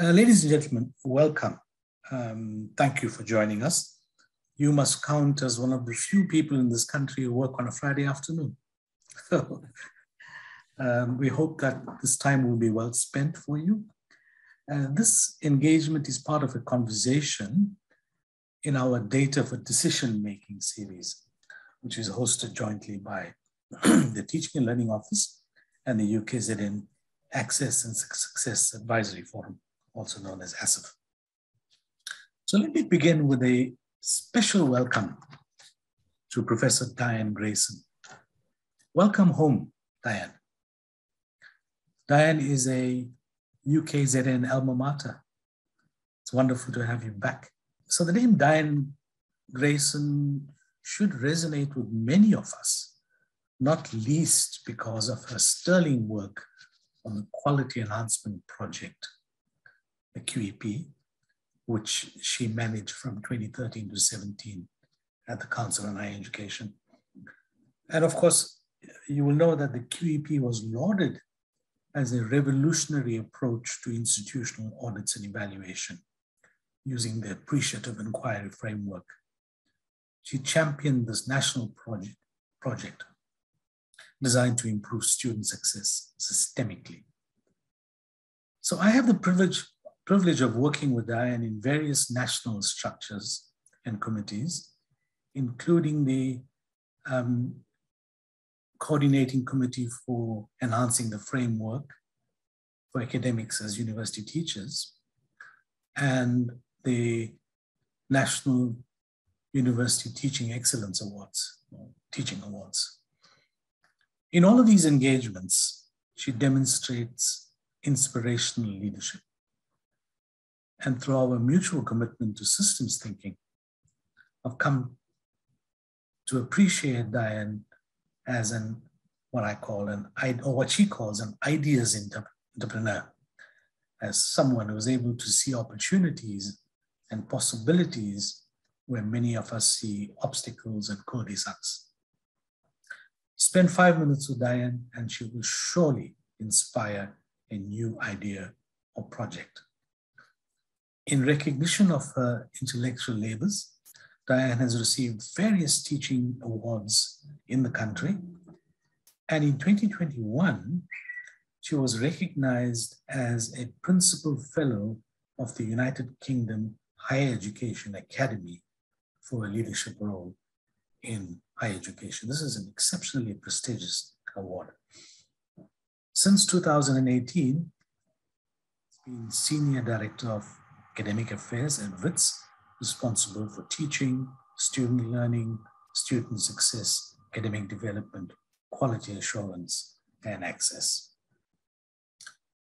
Uh, ladies and gentlemen, welcome. Um, thank you for joining us. You must count as one of the few people in this country who work on a Friday afternoon. um, we hope that this time will be well spent for you. Uh, this engagement is part of a conversation in our Data for Decision Making series, which is hosted jointly by the Teaching and Learning Office and the UKZN Access and Success Advisory Forum, also known as ASSAF. So let me begin with a special welcome to Professor Diane Grayson. Welcome home, Diane. Diane is a UKZN alma mater. It's wonderful to have you back. So the name Diane Grayson should resonate with many of us, not least because of her sterling work on the Quality Enhancement Project, the QEP, which she managed from 2013 to 17 at the Council on Higher Education. And of course, you will know that the QEP was lauded as a revolutionary approach to institutional audits and evaluation using the appreciative inquiry framework. She championed this national project, project designed to improve student success systemically. So I have the privilege privilege of working with Diane in various national structures and committees, including the um, coordinating committee for enhancing the framework for academics as university teachers, and the National University Teaching Excellence Awards, Teaching Awards. In all of these engagements, she demonstrates inspirational leadership and through our mutual commitment to systems thinking, I've come to appreciate Diane as an what I call an or what she calls an ideas entrepreneur, as someone who is able to see opportunities and possibilities where many of us see obstacles and cul-de-sacs. Spend five minutes with Diane and she will surely inspire a new idea or project. In recognition of her intellectual labors, Diane has received various teaching awards in the country. And in 2021, she was recognized as a principal fellow of the United Kingdom Higher Education Academy for a leadership role in higher education. This is an exceptionally prestigious award. Since 2018, she's been Senior Director of Academic Affairs at WITS, responsible for teaching, student learning, student success, academic development, quality assurance, and access.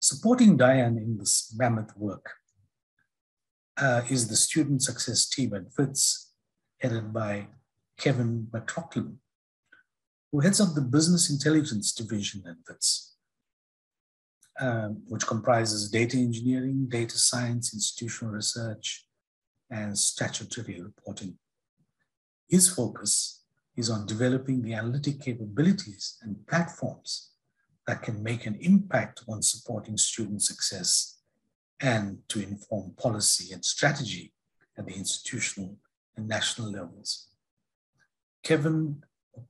Supporting Diane in this mammoth work uh, is the student success team at WITS, headed by Kevin McLoughlin, who heads up the business intelligence division at WITS um, which comprises data engineering, data science, institutional research, and statutory reporting. His focus is on developing the analytic capabilities and platforms that can make an impact on supporting student success and to inform policy and strategy at the institutional and national levels. Kevin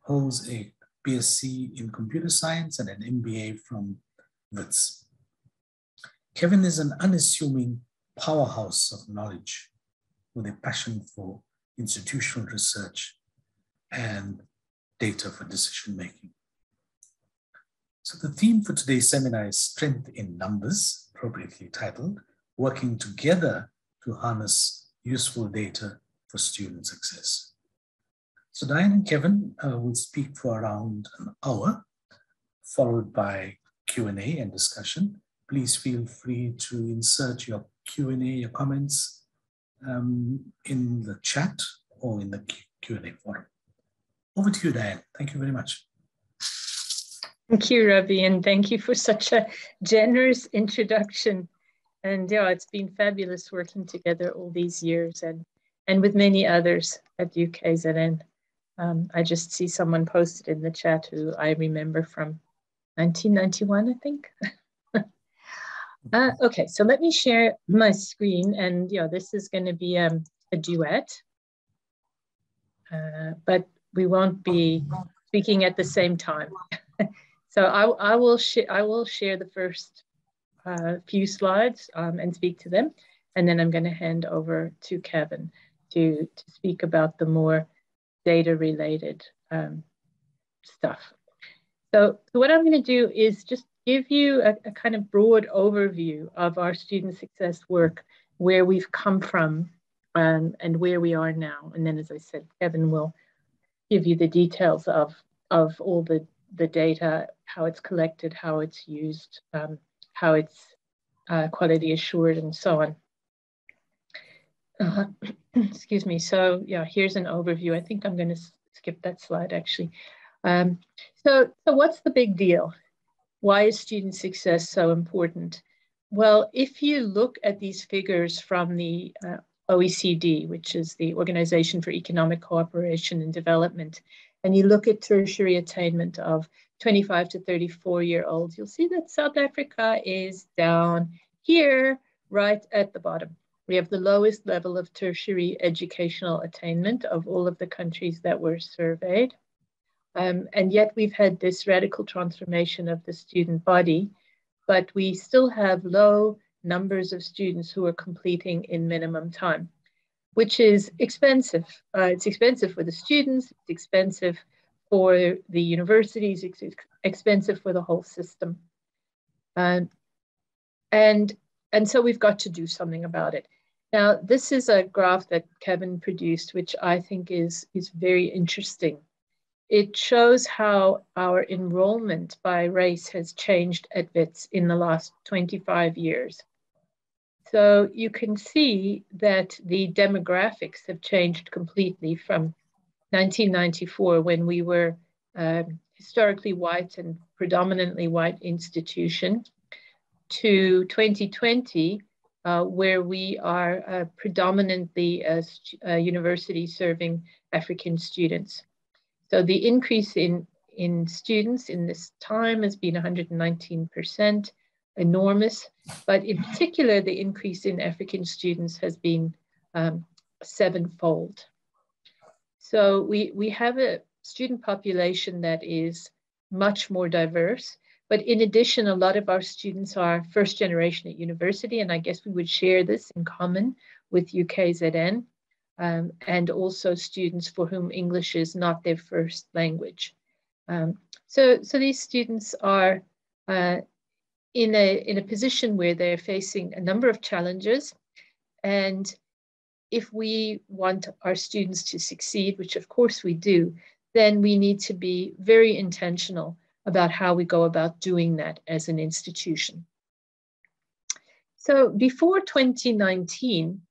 holds a BSc in computer science and an MBA from Kevin is an unassuming powerhouse of knowledge with a passion for institutional research and data for decision making. So the theme for today's seminar is Strength in Numbers, appropriately titled, Working Together to Harness Useful Data for Student Success. So Diane and Kevin uh, will speak for around an hour, followed by Q&A and discussion. Please feel free to insert your Q&A, your comments um, in the chat or in the Q&A forum. Over to you, Diane. Thank you very much. Thank you, Ravi, and thank you for such a generous introduction. And yeah, it's been fabulous working together all these years and, and with many others at UKZN. Um, I just see someone posted in the chat who I remember from 1991, I think. Uh, okay, so let me share my screen and yeah, this is gonna be um, a duet, uh, but we won't be speaking at the same time. so I, I, will I will share the first uh, few slides um, and speak to them. And then I'm gonna hand over to Kevin to, to speak about the more data related um, stuff. So, so what I'm gonna do is just give you a, a kind of broad overview of our student success work, where we've come from um, and where we are now. And then, as I said, Kevin will give you the details of, of all the, the data, how it's collected, how it's used, um, how it's uh, quality assured, and so on. Uh, excuse me. So yeah, here's an overview. I think I'm going to skip that slide actually. Um, so, so what's the big deal? Why is student success so important? Well, if you look at these figures from the uh, OECD, which is the Organization for Economic Cooperation and Development, and you look at tertiary attainment of 25 to 34 year olds, you'll see that South Africa is down here, right at the bottom. We have the lowest level of tertiary educational attainment of all of the countries that were surveyed. Um, and yet we've had this radical transformation of the student body, but we still have low numbers of students who are completing in minimum time, which is expensive. Uh, it's expensive for the students, it's expensive for the universities, it's expensive for the whole system. Um, and, and so we've got to do something about it. Now, this is a graph that Kevin produced, which I think is, is very interesting it shows how our enrollment by race has changed at WITS in the last 25 years. So you can see that the demographics have changed completely from 1994 when we were a historically white and predominantly white institution to 2020 uh, where we are uh, predominantly a, a university serving African students. So the increase in, in students in this time has been 119%, enormous. But in particular, the increase in African students has been um, sevenfold. So we, we have a student population that is much more diverse. But in addition, a lot of our students are first generation at university, and I guess we would share this in common with UKZN um, and also students for whom English is not their first language. Um, so, so these students are uh, in, a, in a position where they're facing a number of challenges. And if we want our students to succeed, which of course we do, then we need to be very intentional about how we go about doing that as an institution. So before 2019,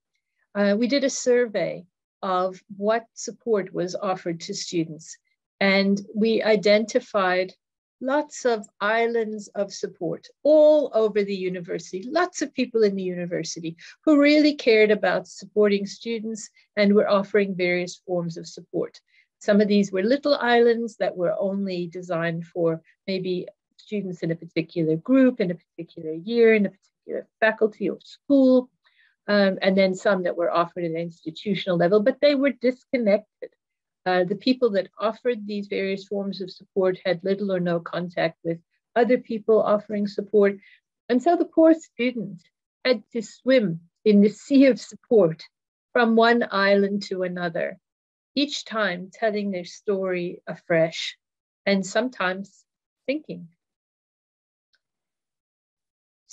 uh, we did a survey of what support was offered to students. And we identified lots of islands of support all over the university, lots of people in the university who really cared about supporting students and were offering various forms of support. Some of these were little islands that were only designed for maybe students in a particular group, in a particular year, in a particular faculty or school um, and then some that were offered at an institutional level, but they were disconnected. Uh, the people that offered these various forms of support had little or no contact with other people offering support. And so the poor student had to swim in the sea of support from one island to another, each time telling their story afresh and sometimes thinking,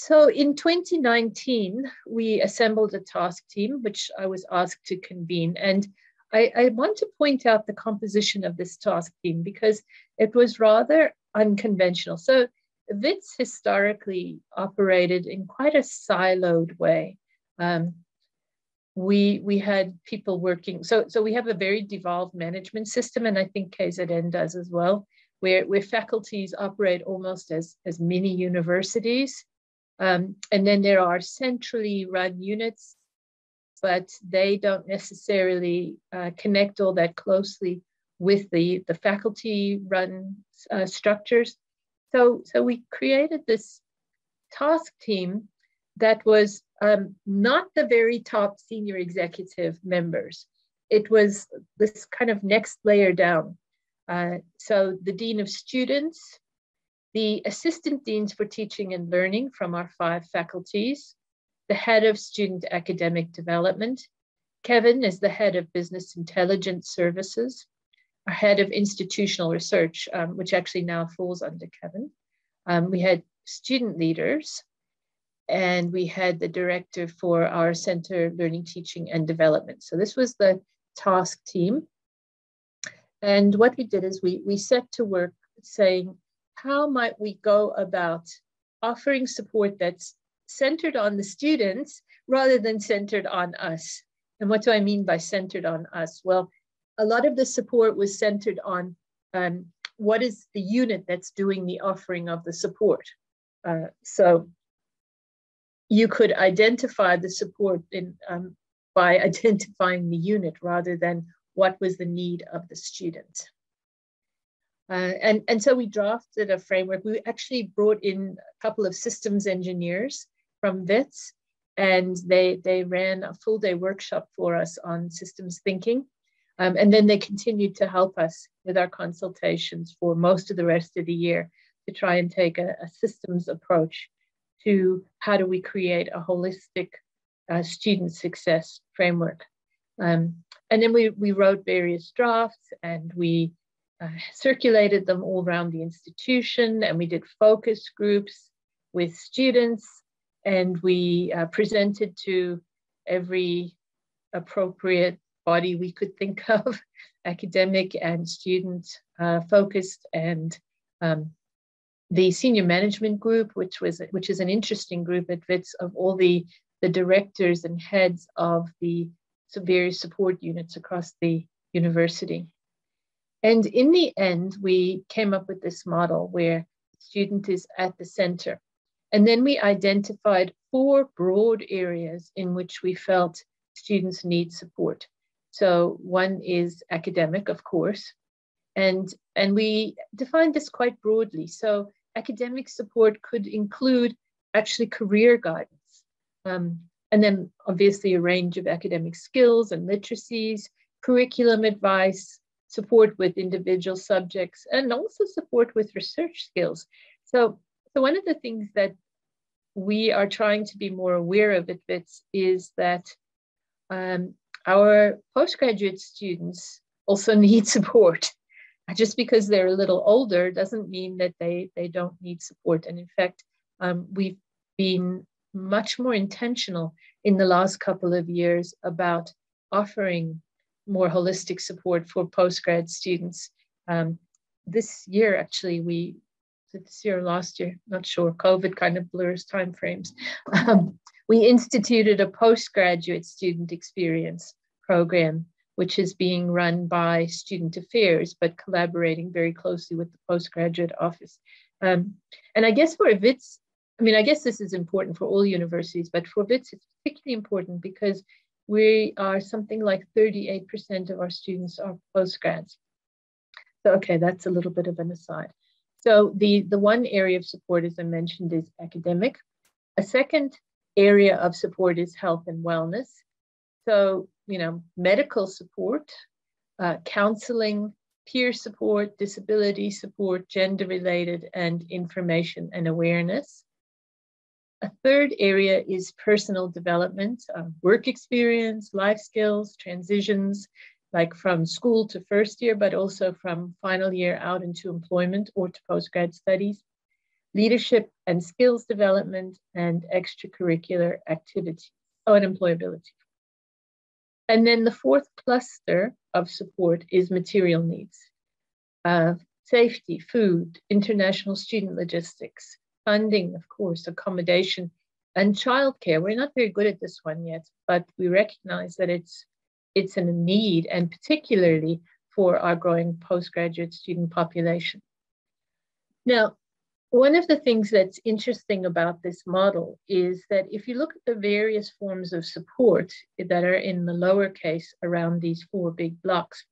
so in 2019, we assembled a task team, which I was asked to convene. And I, I, want to point out the composition of this task team because it was rather unconventional. So WITS historically operated in quite a siloed way. Um, we we had people working, so so we have a very devolved management system, and I think KZN does as well, where where faculties operate almost as as mini universities. Um, and then there are centrally run units, but they don't necessarily uh, connect all that closely with the, the faculty run uh, structures. So, so we created this task team that was um, not the very top senior executive members. It was this kind of next layer down. Uh, so the Dean of Students, the Assistant Deans for Teaching and Learning from our five faculties, the Head of Student Academic Development, Kevin is the Head of Business Intelligence Services, our Head of Institutional Research, um, which actually now falls under Kevin. Um, we had student leaders, and we had the director for our Center Learning, Teaching, and Development. So this was the task team. And what we did is we, we set to work saying, how might we go about offering support that's centered on the students rather than centered on us? And what do I mean by centered on us? Well, a lot of the support was centered on um, what is the unit that's doing the offering of the support. Uh, so you could identify the support in, um, by identifying the unit rather than what was the need of the student. Uh, and, and so we drafted a framework. We actually brought in a couple of systems engineers from WITS, and they, they ran a full day workshop for us on systems thinking. Um, and then they continued to help us with our consultations for most of the rest of the year to try and take a, a systems approach to how do we create a holistic uh, student success framework. Um, and then we, we wrote various drafts and we uh, circulated them all around the institution and we did focus groups with students and we uh, presented to every appropriate body we could think of, academic and student uh, focused and um, the senior management group, which was which is an interesting group at WITS of all the the directors and heads of the various support units across the university. And in the end, we came up with this model where student is at the center. And then we identified four broad areas in which we felt students need support. So one is academic, of course, and, and we defined this quite broadly. So academic support could include actually career guidance. Um, and then obviously a range of academic skills and literacies, curriculum advice, support with individual subjects, and also support with research skills. So, so one of the things that we are trying to be more aware of at WITS is that um, our postgraduate students also need support just because they're a little older doesn't mean that they, they don't need support. And in fact, um, we've been much more intentional in the last couple of years about offering more holistic support for postgrad students. Um, this year, actually, we this year or last year, not sure. COVID kind of blurs timeframes. Um, we instituted a postgraduate student experience program which is being run by Student Affairs, but collaborating very closely with the postgraduate office. Um, and I guess for WITS, I mean, I guess this is important for all universities, but for WITS, it's particularly important because we are something like 38% of our students are postgrads. So, okay, that's a little bit of an aside. So the, the one area of support, as I mentioned, is academic. A second area of support is health and wellness. So you know, medical support, uh, counseling, peer support, disability support, gender related, and information and awareness. A third area is personal development, uh, work experience, life skills, transitions, like from school to first year, but also from final year out into employment or to postgrad studies, leadership and skills development, and extracurricular activity, oh, and employability. And then the fourth cluster of support is material needs. Uh, safety, food, international student logistics, funding, of course, accommodation, and childcare. We're not very good at this one yet, but we recognize that it's it's a need, and particularly for our growing postgraduate student population. Now, one of the things that's interesting about this model is that if you look at the various forms of support that are in the lowercase around these four big blocks,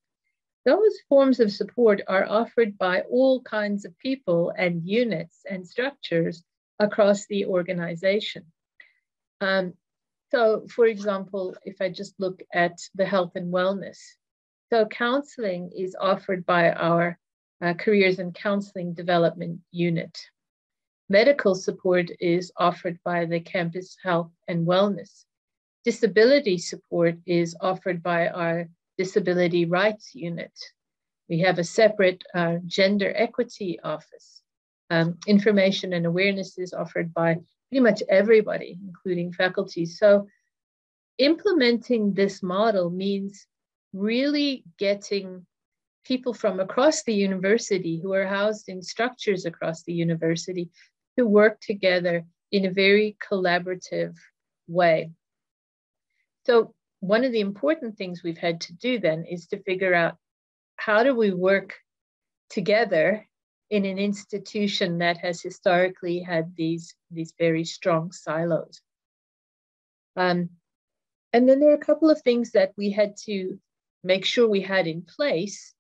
those forms of support are offered by all kinds of people and units and structures across the organization. Um, so, for example, if I just look at the health and wellness, so counseling is offered by our uh, Careers and Counseling Development Unit. Medical support is offered by the Campus Health and Wellness. Disability support is offered by our Disability Rights Unit. We have a separate uh, gender equity office. Um, information and awareness is offered by pretty much everybody, including faculty. So implementing this model means really getting people from across the university who are housed in structures across the university to work together in a very collaborative way. So one of the important things we've had to do then is to figure out how do we work together in an institution that has historically had these, these very strong silos. Um, and then there are a couple of things that we had to make sure we had in place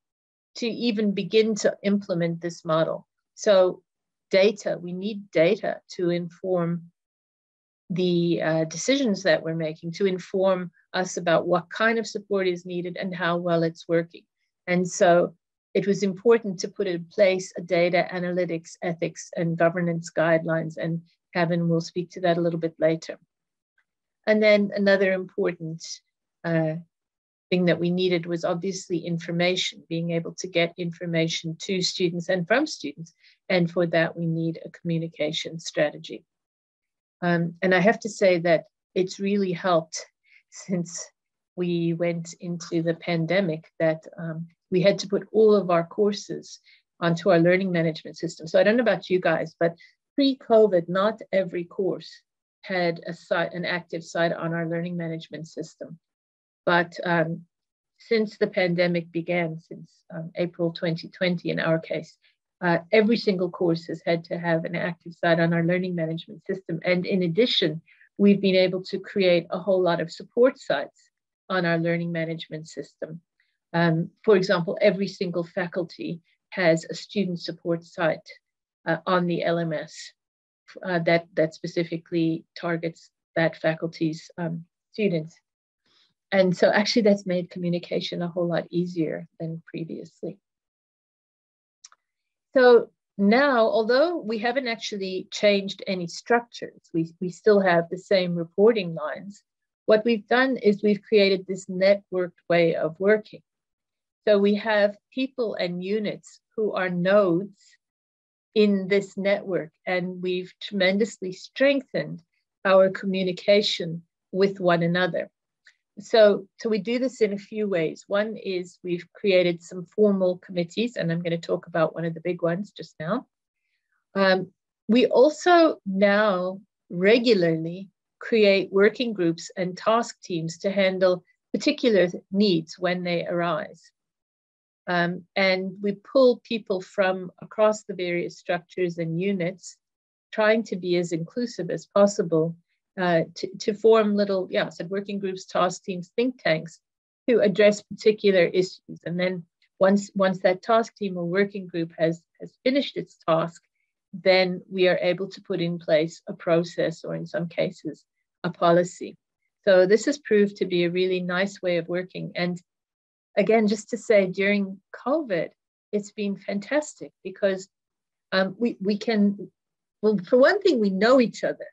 to even begin to implement this model. So data, we need data to inform the uh, decisions that we're making, to inform us about what kind of support is needed and how well it's working. And so it was important to put in place a data analytics, ethics, and governance guidelines. And Kevin will speak to that a little bit later. And then another important uh, thing that we needed was obviously information, being able to get information to students and from students. And for that, we need a communication strategy. Um, and I have to say that it's really helped since we went into the pandemic that um, we had to put all of our courses onto our learning management system. So I don't know about you guys, but pre-COVID, not every course had a site, an active site on our learning management system. But um, since the pandemic began, since um, April 2020 in our case, uh, every single course has had to have an active site on our learning management system. And in addition, we've been able to create a whole lot of support sites on our learning management system. Um, for example, every single faculty has a student support site uh, on the LMS uh, that, that specifically targets that faculty's um, students. And so actually that's made communication a whole lot easier than previously. So now, although we haven't actually changed any structures, we, we still have the same reporting lines, what we've done is we've created this networked way of working. So we have people and units who are nodes in this network, and we've tremendously strengthened our communication with one another. So, so we do this in a few ways. One is we've created some formal committees, and I'm going to talk about one of the big ones just now. Um, we also now regularly create working groups and task teams to handle particular needs when they arise. Um, and we pull people from across the various structures and units, trying to be as inclusive as possible uh, to, to form little, yeah, so working groups, task teams, think tanks to address particular issues. And then once, once that task team or working group has, has finished its task, then we are able to put in place a process or in some cases, a policy. So this has proved to be a really nice way of working. And again, just to say during COVID, it's been fantastic because um, we, we can, well, for one thing, we know each other.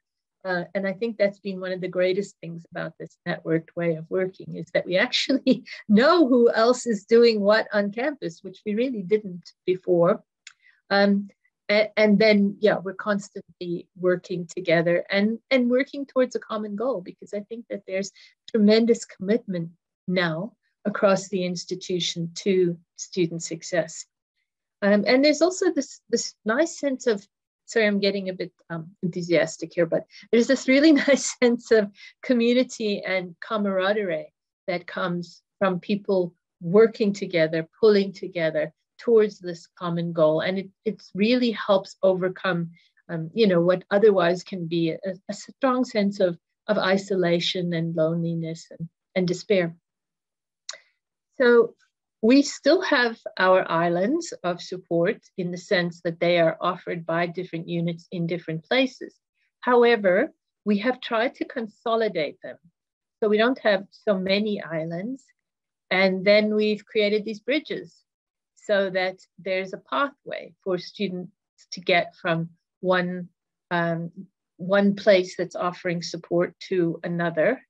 Uh, and I think that's been one of the greatest things about this networked way of working is that we actually know who else is doing what on campus, which we really didn't before. Um, and, then, yeah, we're constantly working together and, and working towards a common goal because I think that there's tremendous commitment now across the institution to student success. Um, and there's also this, this nice sense of, sorry, I'm getting a bit um, enthusiastic here, but there's this really nice sense of community and camaraderie that comes from people working together, pulling together towards this common goal. And it it's really helps overcome, um, you know, what otherwise can be a, a strong sense of, of isolation and loneliness and, and despair. So we still have our islands of support in the sense that they are offered by different units in different places. However, we have tried to consolidate them. So we don't have so many islands. And then we've created these bridges so that there's a pathway for students to get from one, um, one place that's offering support to another.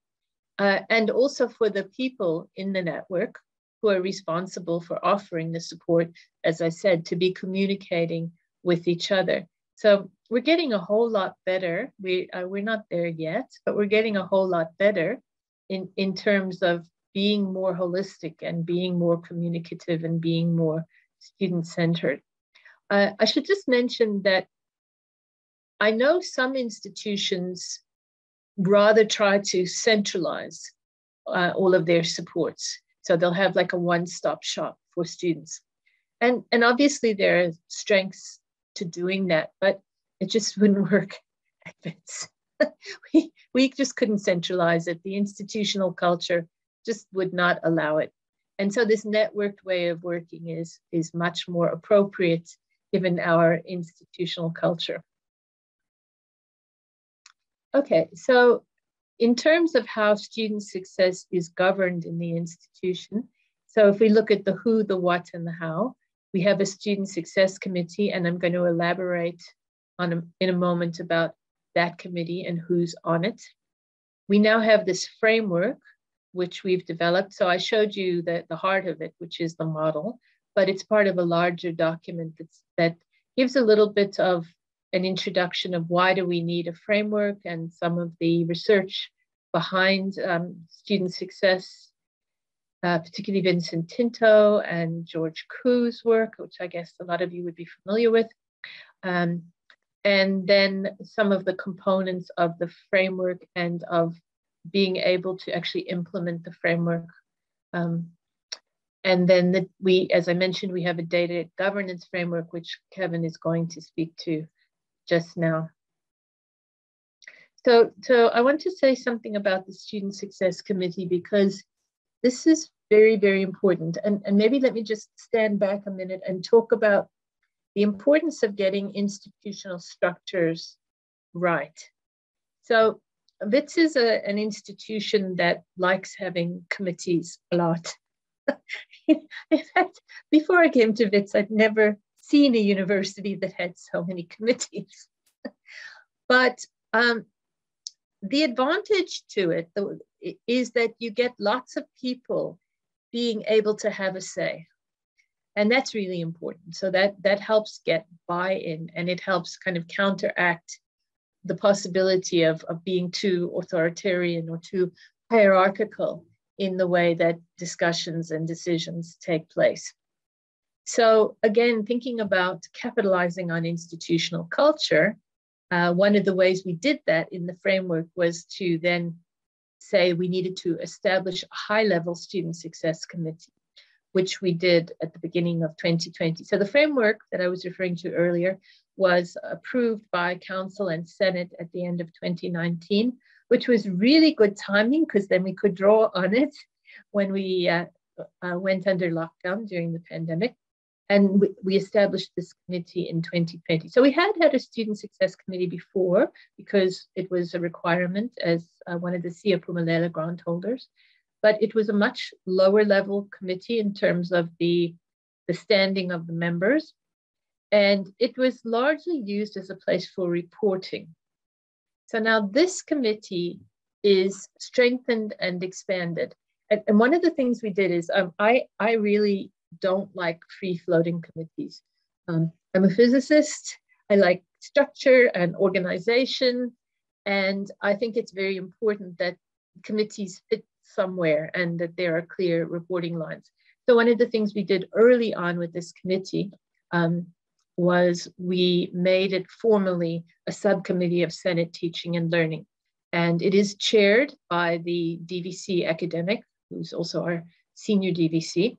Uh, and also for the people in the network who are responsible for offering the support, as I said, to be communicating with each other. So we're getting a whole lot better. We, uh, we're not there yet, but we're getting a whole lot better in, in terms of being more holistic and being more communicative and being more student centered. Uh, I should just mention that I know some institutions rather try to centralize uh, all of their supports. So they'll have like a one-stop shop for students. And, and obviously there are strengths to doing that, but it just wouldn't work at Wits. we, we just couldn't centralize it. The institutional culture just would not allow it. And so this networked way of working is, is much more appropriate given our institutional culture. Okay, so in terms of how student success is governed in the institution, so if we look at the who, the what, and the how, we have a student success committee, and I'm going to elaborate on a, in a moment about that committee and who's on it. We now have this framework which we've developed. So I showed you the, the heart of it, which is the model, but it's part of a larger document that's, that gives a little bit of an introduction of why do we need a framework and some of the research behind um, student success, uh, particularly Vincent Tinto and George Kuh's work, which I guess a lot of you would be familiar with. Um, and then some of the components of the framework and of being able to actually implement the framework. Um, and then the, we, as I mentioned, we have a data governance framework, which Kevin is going to speak to just now. So, so I want to say something about the Student Success Committee because this is very, very important. And, and maybe let me just stand back a minute and talk about the importance of getting institutional structures right. So WITS is a, an institution that likes having committees a lot. In fact, before I came to WITS, I'd never seen a university that had so many committees. but um, the advantage to it is that you get lots of people being able to have a say. And that's really important. So that, that helps get buy-in and it helps kind of counteract the possibility of, of being too authoritarian or too hierarchical in the way that discussions and decisions take place. So again, thinking about capitalizing on institutional culture, uh, one of the ways we did that in the framework was to then say we needed to establish a high level student success committee, which we did at the beginning of 2020. So the framework that I was referring to earlier was approved by Council and Senate at the end of 2019, which was really good timing because then we could draw on it when we uh, uh, went under lockdown during the pandemic and we, we, established this committee in 2020. So we had had a student success committee before because it was a requirement as uh, one of the Siyaphumelela grant holders, but it was a much lower level committee in terms of the, the standing of the members. And it was largely used as a place for reporting. So now this committee is strengthened and expanded. And, and one of the things we did is um, I, I really don't like free floating committees. Um, I'm a physicist. I like structure and organization. And I think it's very important that committees fit somewhere and that there are clear reporting lines. So one of the things we did early on with this committee um, was we made it formally a subcommittee of Senate teaching and learning. And it is chaired by the DVC academic, who's also our senior DVC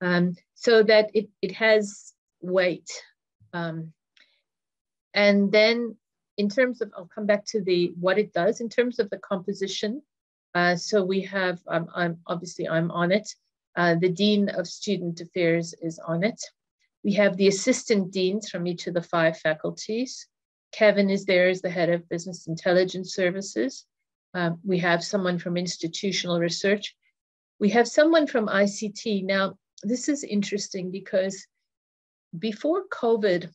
um, so that it, it has weight. Um, and then in terms of, I'll come back to the what it does in terms of the composition. Uh, so we have, um, I'm obviously I'm on it. Uh, the Dean of Student Affairs is on it. We have the assistant deans from each of the five faculties. Kevin is there as the head of business intelligence services. Um, we have someone from institutional research. We have someone from ICT. Now, this is interesting because before COVID,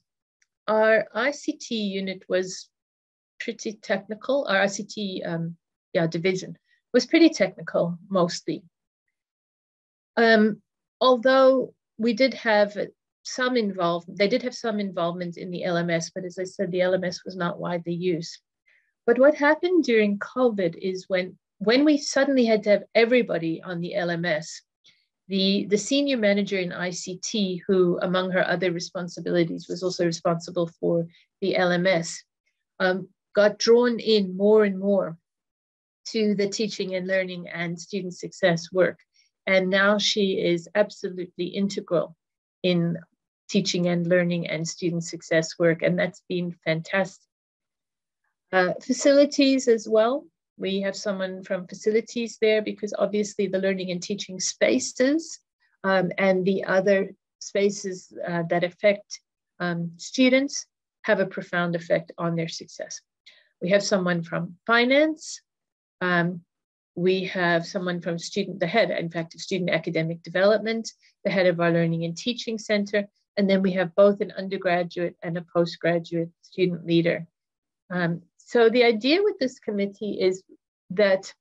our ICT unit was pretty technical. Our ICT um, yeah, division was pretty technical mostly. Um, although we did have some involvement, they did have some involvement in the LMS, but as I said, the LMS was not widely used. But what happened during COVID is when, when we suddenly had to have everybody on the LMS, the, the senior manager in ICT, who among her other responsibilities was also responsible for the LMS, um, got drawn in more and more to the teaching and learning and student success work. And now she is absolutely integral in teaching and learning and student success work, and that's been fantastic. Uh, facilities as well. We have someone from facilities there because obviously the learning and teaching spaces um, and the other spaces uh, that affect um, students have a profound effect on their success. We have someone from finance. Um, we have someone from student, the head, in fact, of student academic development, the head of our learning and teaching center, and then we have both an undergraduate and a postgraduate student leader. Um, so the idea with this committee is that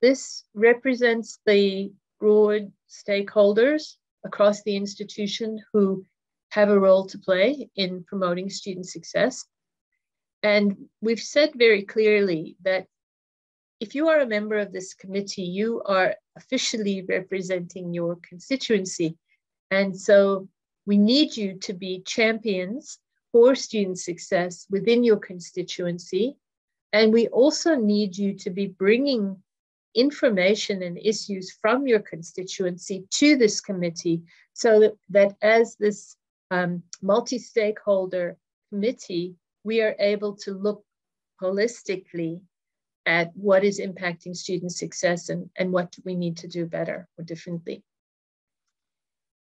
this represents the broad stakeholders across the institution who have a role to play in promoting student success. And we've said very clearly that if you are a member of this committee, you are officially representing your constituency. And so we need you to be champions for student success within your constituency. And we also need you to be bringing information and issues from your constituency to this committee so that, that as this um, multi stakeholder committee, we are able to look holistically at what is impacting student success and, and what we need to do better or differently.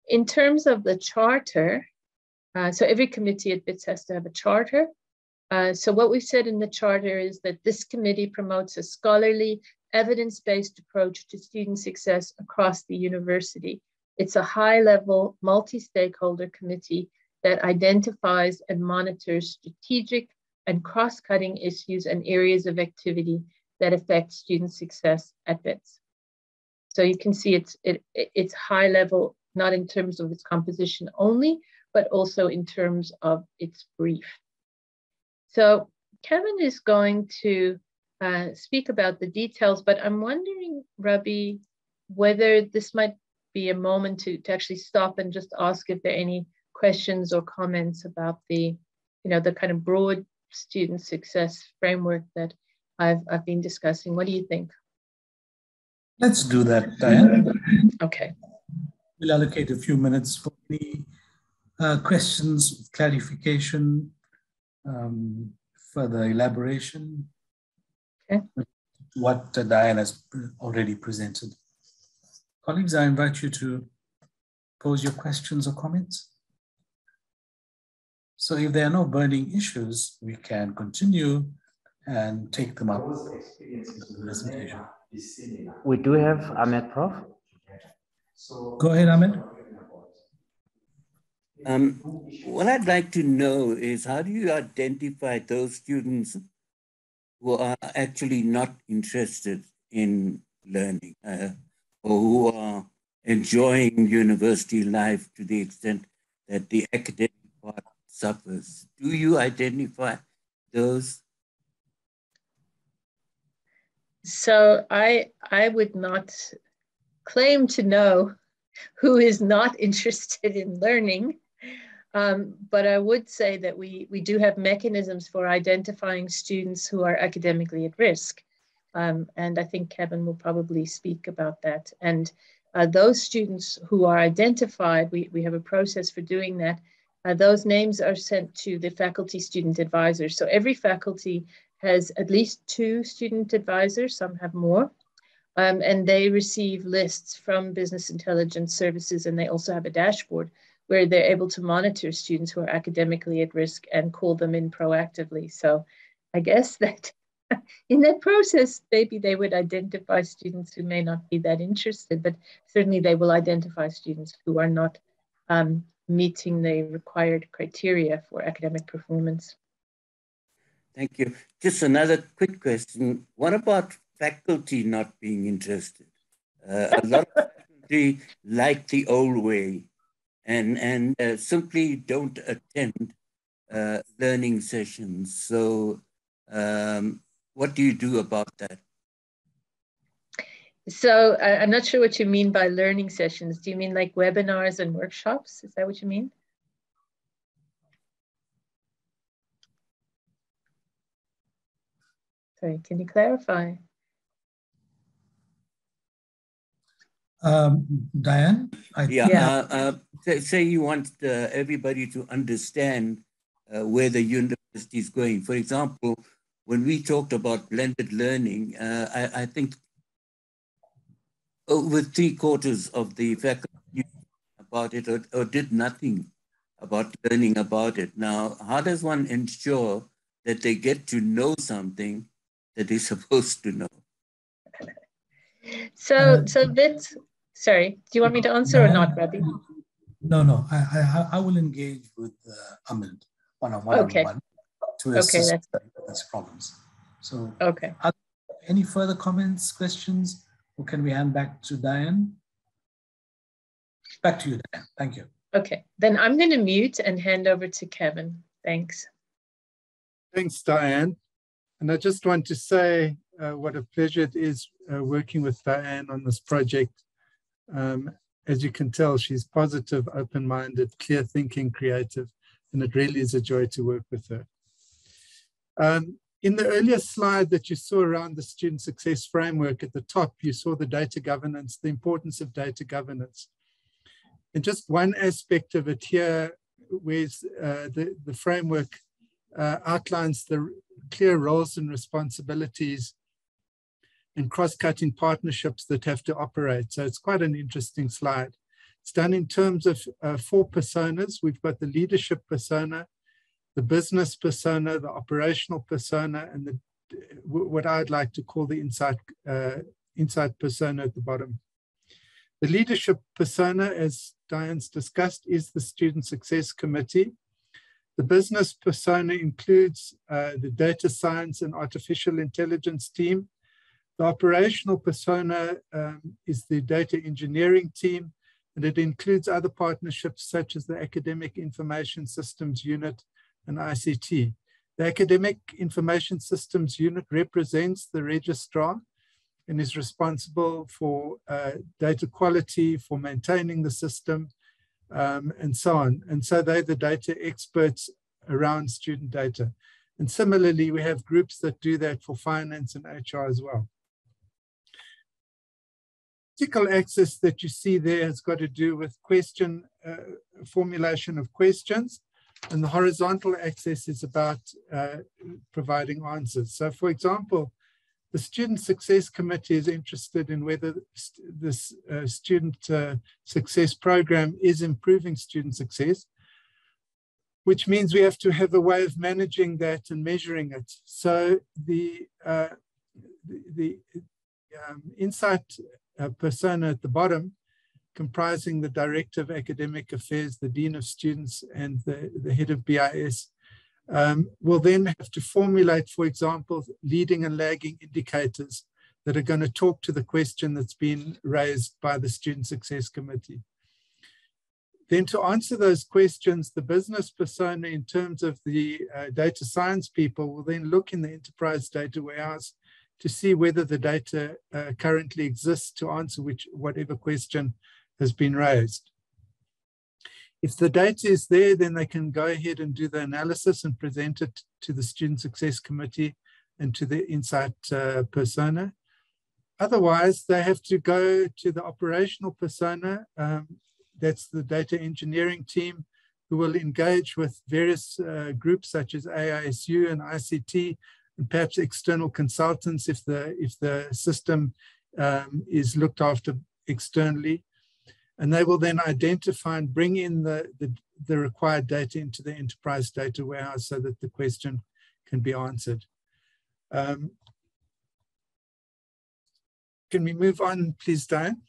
In terms of the charter, uh, so every committee at WITS has to have a charter. Uh, so what we've said in the charter is that this committee promotes a scholarly, evidence-based approach to student success across the university. It's a high-level, multi-stakeholder committee that identifies and monitors strategic and cross-cutting issues and areas of activity that affect student success at WITS. So you can see it's, it, it's high level, not in terms of its composition only, but also in terms of its brief. So Kevin is going to uh, speak about the details, but I'm wondering, Rabi, whether this might be a moment to, to actually stop and just ask if there are any questions or comments about the, you know, the kind of broad student success framework that I've, I've been discussing. What do you think? Let's do that, Diane. Okay. We'll allocate a few minutes for any uh, questions, clarification, um, further elaboration. Okay. What uh, Diane has already presented. Colleagues, I invite you to pose your questions or comments. So if there are no burning issues, we can continue and take them up in the presentation. We do have Ahmed Prof. Go ahead, Ahmed. Um, what I'd like to know is how do you identify those students who are actually not interested in learning uh, or who are enjoying university life to the extent that the academic part suffers? Do you identify those? So I I would not claim to know who is not interested in learning. Um, but I would say that we, we do have mechanisms for identifying students who are academically at risk. Um, and I think Kevin will probably speak about that. And uh, those students who are identified, we, we have a process for doing that. Uh, those names are sent to the faculty student advisors. So every faculty has at least two student advisors, some have more. Um, and they receive lists from business intelligence services and they also have a dashboard where they're able to monitor students who are academically at risk and call them in proactively. So I guess that in that process, maybe they would identify students who may not be that interested, but certainly they will identify students who are not um, meeting the required criteria for academic performance. Thank you. Just another quick question. What about faculty not being interested? Uh, a lot of faculty like the old way and, and uh, simply don't attend uh, learning sessions. So um, what do you do about that? So I'm not sure what you mean by learning sessions. Do you mean like webinars and workshops? Is that what you mean? Sorry, can you clarify? Um, Diane? I, yeah, yeah. Uh, uh, say you want uh, everybody to understand uh, where the university is going. For example, when we talked about blended learning, uh, I, I, think over three quarters of the faculty knew about it or, or did nothing about learning about it. Now, how does one ensure that they get to know something that they're supposed to know? So, uh, so that, sorry, do you want me to answer or not, Ravi? No, no, I, I, I will engage with uh, Ahmed one on one. Okay. One to assist okay, these problems. So, okay. any further comments, questions, or can we hand back to Diane? Back to you, Diane. Thank you. Okay, then I'm going to mute and hand over to Kevin. Thanks. Thanks, Diane. And I just want to say uh, what a pleasure it is uh, working with Diane on this project. Um, as you can tell, she's positive, open-minded, clear thinking, creative, and it really is a joy to work with her. Um, in the earlier slide that you saw around the student success framework at the top, you saw the data governance, the importance of data governance. And just one aspect of it here, where uh, the, the framework uh, outlines the clear roles and responsibilities and cross-cutting partnerships that have to operate. So it's quite an interesting slide. It's done in terms of uh, four personas. We've got the leadership persona, the business persona, the operational persona, and the what I'd like to call the insight, uh, insight persona at the bottom. The leadership persona, as Diane's discussed, is the Student Success Committee. The business persona includes uh, the data science and artificial intelligence team. The operational persona um, is the data engineering team, and it includes other partnerships such as the Academic Information Systems Unit and ICT. The Academic Information Systems Unit represents the registrar and is responsible for uh, data quality, for maintaining the system, um, and so on. And so they're the data experts around student data. And similarly, we have groups that do that for finance and HR as well. Vertical axis that you see there has got to do with question uh, formulation of questions and the horizontal axis is about uh, providing answers. So for example, the Student Success Committee is interested in whether this uh, student uh, success program is improving student success, which means we have to have a way of managing that and measuring it. So the, uh, the, the um, insight uh, persona at the bottom comprising the Director of Academic Affairs, the Dean of Students, and the, the head of BIS, um, will then have to formulate, for example, leading and lagging indicators that are going to talk to the question that's been raised by the Student Success Committee. Then to answer those questions, the business persona in terms of the uh, data science people will then look in the enterprise data warehouse to see whether the data uh, currently exists to answer which whatever question has been raised. If the data is there, then they can go ahead and do the analysis and present it to the Student Success Committee and to the Insight uh, persona. Otherwise, they have to go to the operational persona. Um, that's the data engineering team who will engage with various uh, groups such as AISU and ICT perhaps external consultants if the, if the system um, is looked after externally. And they will then identify and bring in the, the, the required data into the enterprise data warehouse so that the question can be answered. Um, can we move on, please, Diane?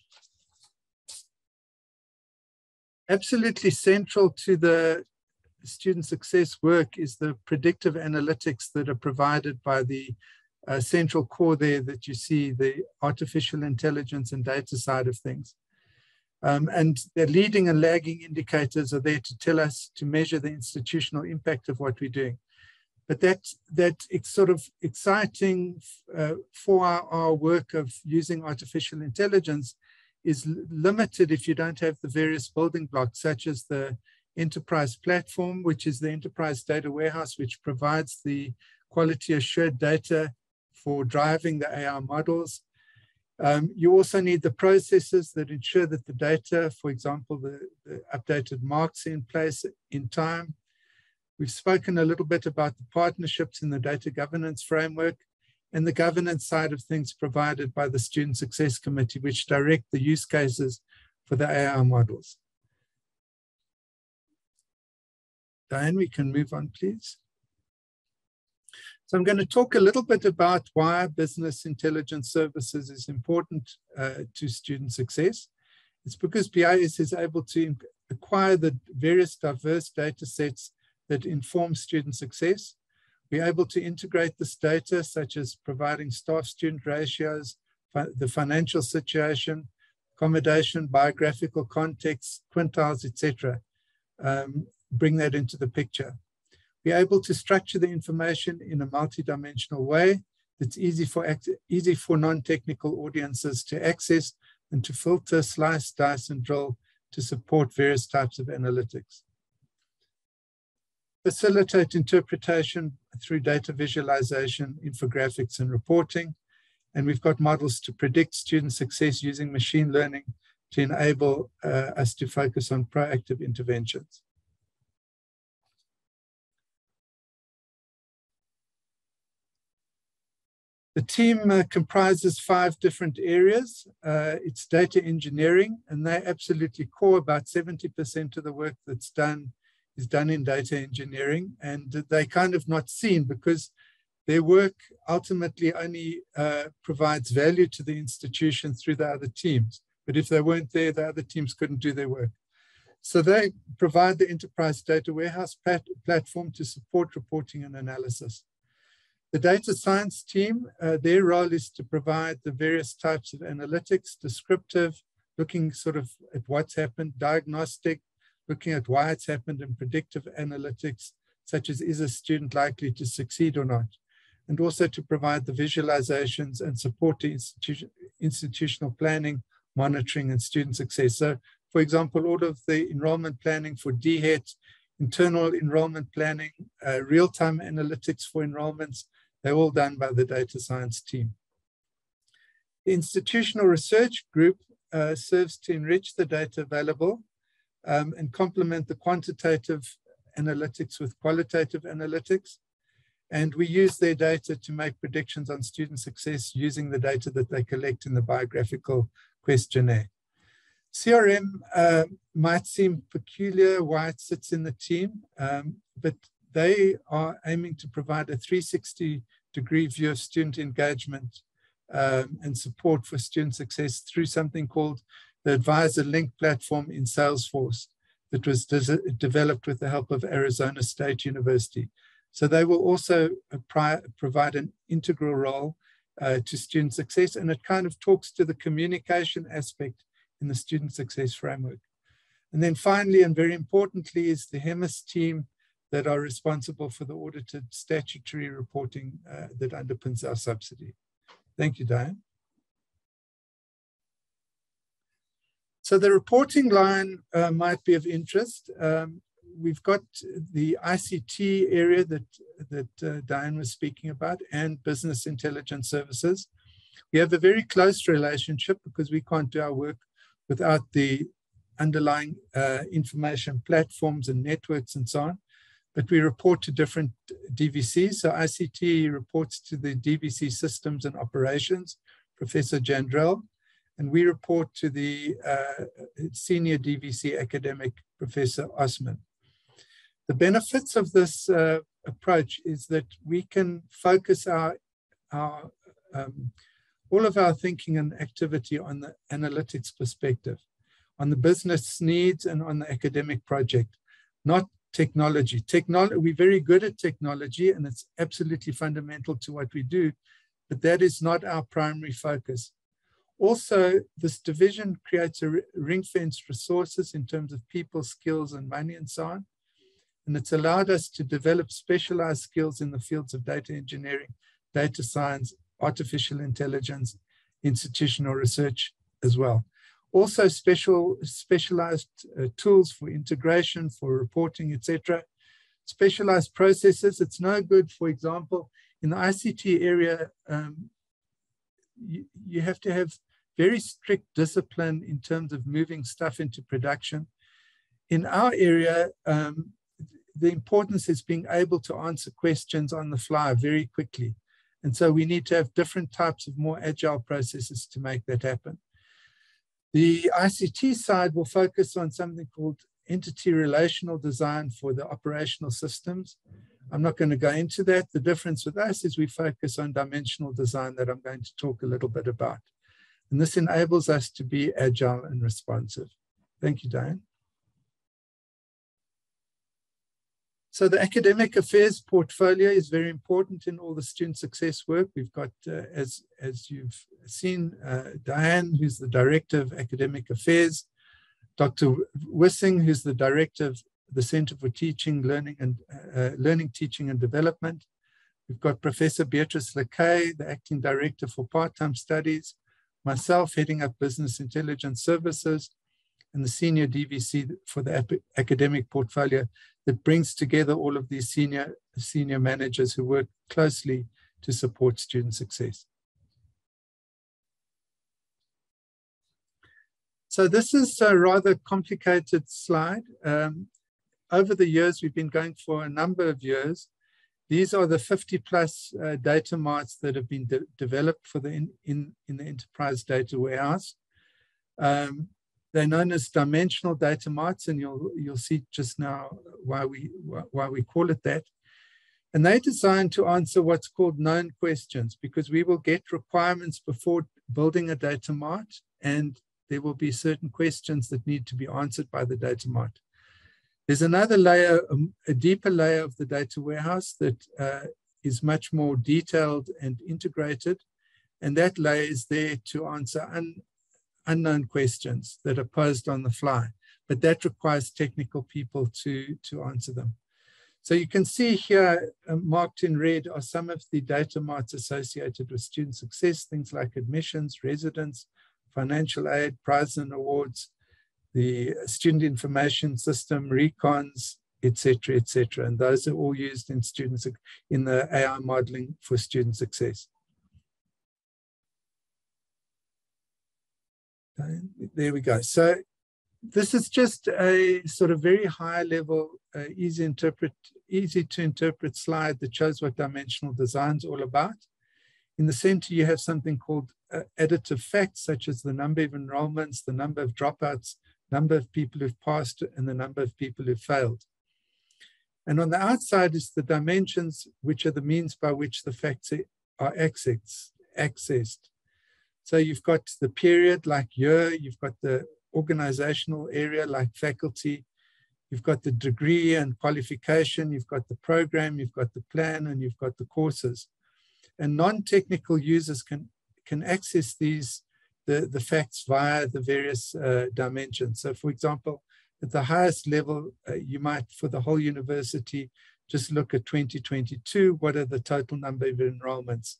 Absolutely central to the student success work is the predictive analytics that are provided by the uh, central core there that you see, the artificial intelligence and data side of things. Um, and the leading and lagging indicators are there to tell us to measure the institutional impact of what we're doing. But that, that it's sort of exciting uh, our work of using artificial intelligence is limited if you don't have the various building blocks, such as the enterprise platform, which is the enterprise data warehouse, which provides the quality assured data for driving the AI models. Um, you also need the processes that ensure that the data, for example, the, the updated marks in place in time. We've spoken a little bit about the partnerships in the data governance framework and the governance side of things provided by the Student Success Committee, which direct the use cases for the AI models. Diane, we can move on, please. So I'm going to talk a little bit about why business intelligence services is important uh, to student success. It's because BIS is able to acquire the various diverse data sets that inform student success. We're able to integrate this data, such as providing staff-student ratios, the financial situation, accommodation, biographical context, quintiles, etc. Um, bring that into the picture be able to structure the information in a multidimensional way that's easy for, easy for non-technical audiences to access and to filter, slice, dice, and drill to support various types of analytics. Facilitate interpretation through data visualization, infographics, and reporting. And we've got models to predict student success using machine learning to enable uh, us to focus on proactive interventions. The team uh, comprises five different areas. Uh, it's data engineering, and they're absolutely core. About 70% of the work that's done is done in data engineering, and they're kind of not seen because their work ultimately only uh, provides value to the institution through the other teams. But if they weren't there, the other teams couldn't do their work. So they provide the enterprise data warehouse plat platform to support reporting and analysis. The data science team, uh, their role is to provide the various types of analytics, descriptive, looking sort of at what's happened, diagnostic, looking at why it's happened, and predictive analytics, such as is a student likely to succeed or not, and also to provide the visualizations and support the institution, institutional planning, monitoring, and student success. So, for example, all of the enrollment planning for DHET, internal enrollment planning, uh, real-time analytics for enrollments, they're all done by the data science team. The institutional research group uh, serves to enrich the data available um, and complement the quantitative analytics with qualitative analytics. And we use their data to make predictions on student success using the data that they collect in the biographical questionnaire. CRM uh, might seem peculiar why it sits in the team, um, but they are aiming to provide a 360 degree view of student engagement um, and support for student success through something called the Advisor Link platform in Salesforce that was de developed with the help of Arizona State University. So they will also uh, provide an integral role uh, to student success, and it kind of talks to the communication aspect in the student success framework. And then finally, and very importantly, is the HEMIS team that are responsible for the audited statutory reporting uh, that underpins our subsidy. Thank you, Diane. So the reporting line uh, might be of interest. Um, we've got the ICT area that, that uh, Diane was speaking about and business intelligence services. We have a very close relationship because we can't do our work without the underlying uh, information platforms and networks and so on but we report to different DVCs. So ICT reports to the DVC systems and operations, Professor Jandrell, and we report to the uh, senior DVC academic, Professor Osman. The benefits of this uh, approach is that we can focus our, our um, all of our thinking and activity on the analytics perspective, on the business needs and on the academic project, not technology. Technology, we're very good at technology and it's absolutely fundamental to what we do, but that is not our primary focus. Also, this division creates a ring-fenced resources in terms of people, skills, and money, and so on. And it's allowed us to develop specialized skills in the fields of data engineering, data science, artificial intelligence, institutional research as well. Also special, specialized uh, tools for integration, for reporting, etc. Specialized processes. It's no good, for example, in the ICT area, um, you, you have to have very strict discipline in terms of moving stuff into production. In our area, um, the importance is being able to answer questions on the fly very quickly. And so we need to have different types of more agile processes to make that happen. The ICT side will focus on something called entity relational design for the operational systems. I'm not going to go into that. The difference with us is we focus on dimensional design that I'm going to talk a little bit about. And this enables us to be agile and responsive. Thank you, Diane. So the academic affairs portfolio is very important in all the student success work. We've got, uh, as, as you've seen, uh, Diane, who's the Director of Academic Affairs, Dr. Wissing, who's the Director of the Center for Teaching, Learning and uh, Learning, Teaching and Development. We've got Professor Beatrice Lakay, the Acting Director for Part-Time Studies, myself heading up Business Intelligence Services, and the senior DVC for the academic portfolio that brings together all of these senior, senior managers who work closely to support student success. So this is a rather complicated slide. Um, over the years, we've been going for a number of years. These are the 50 plus uh, data marts that have been de developed for the in, in, in, the enterprise data warehouse. Um, they're known as dimensional data marts, and you'll you'll see just now why we why we call it that. And they're designed to answer what's called known questions because we will get requirements before building a data mart, and there will be certain questions that need to be answered by the data mart. There's another layer, um, a deeper layer of the data warehouse that uh, is much more detailed and integrated. And that layer is there to answer un, unknown questions that are posed on the fly, but that requires technical people to, to answer them. So you can see here uh, marked in red are some of the data marts associated with student success, things like admissions, residence, financial aid, prizes and awards, the student information system, recons, etc., etc. And those are all used in students in the AI modeling for student success. There we go. So this is just a sort of very high level, uh, easy interpret, easy to interpret slide that shows what dimensional design is all about. In the center, you have something called uh, additive facts, such as the number of enrollments, the number of dropouts, number of people who've passed and the number of people who've failed. And on the outside is the dimensions, which are the means by which the facts are accessed. So you've got the period like year, you've got the organizational area like faculty, you've got the degree and qualification, you've got the program, you've got the plan, and you've got the courses. And non-technical users can, can access these the, the facts via the various uh, dimensions. So for example, at the highest level, uh, you might, for the whole university, just look at 2022, what are the total number of enrollments?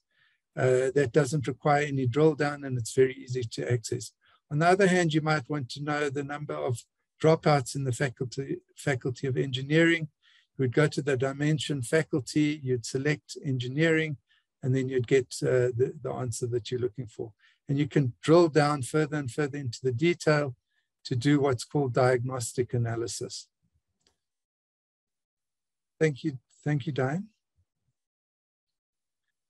Uh, that doesn't require any drill down and it's very easy to access. On the other hand, you might want to know the number of dropouts in the faculty, faculty of engineering. You would go to the dimension faculty, you'd select engineering, and then you'd get uh, the, the answer that you're looking for. And you can drill down further and further into the detail to do what's called diagnostic analysis. Thank you. Thank you, Diane.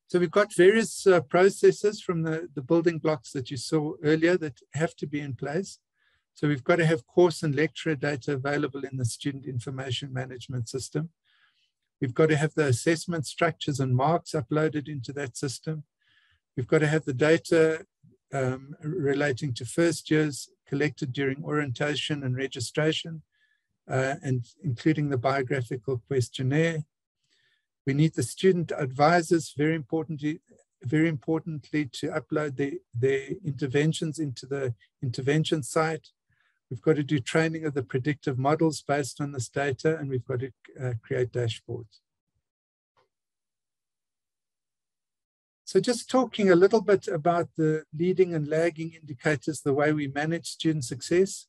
So we've got various uh, processes from the, the building blocks that you saw earlier that have to be in place. So we've got to have course and lecturer data available in the student information management system. We've got to have the assessment structures and marks uploaded into that system. We've got to have the data um, relating to first years collected during orientation and registration, uh, and including the biographical questionnaire. We need the student advisors, very importantly, very importantly to upload their, their interventions into the intervention site. We've got to do training of the predictive models based on this data, and we've got to uh, create dashboards. So just talking a little bit about the leading and lagging indicators, the way we manage student success.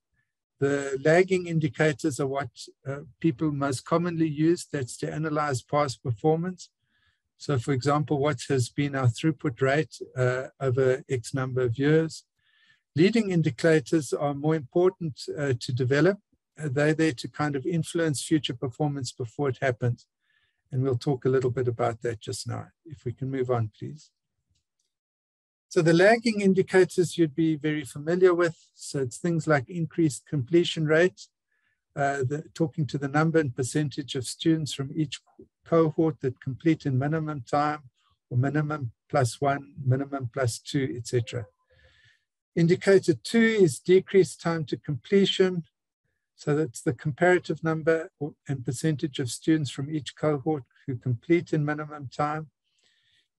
The lagging indicators are what uh, people most commonly use. That's to analyze past performance. So for example, what has been our throughput rate uh, over X number of years. Leading indicators are more important uh, to develop. They're there to kind of influence future performance before it happens. And we'll talk a little bit about that just now. If we can move on, please. So the lagging indicators you'd be very familiar with. So it's things like increased completion rate, uh, the, talking to the number and percentage of students from each cohort that complete in minimum time or minimum plus one, minimum plus two, etc. Indicator two is decreased time to completion. So that's the comparative number and percentage of students from each cohort who complete in minimum time.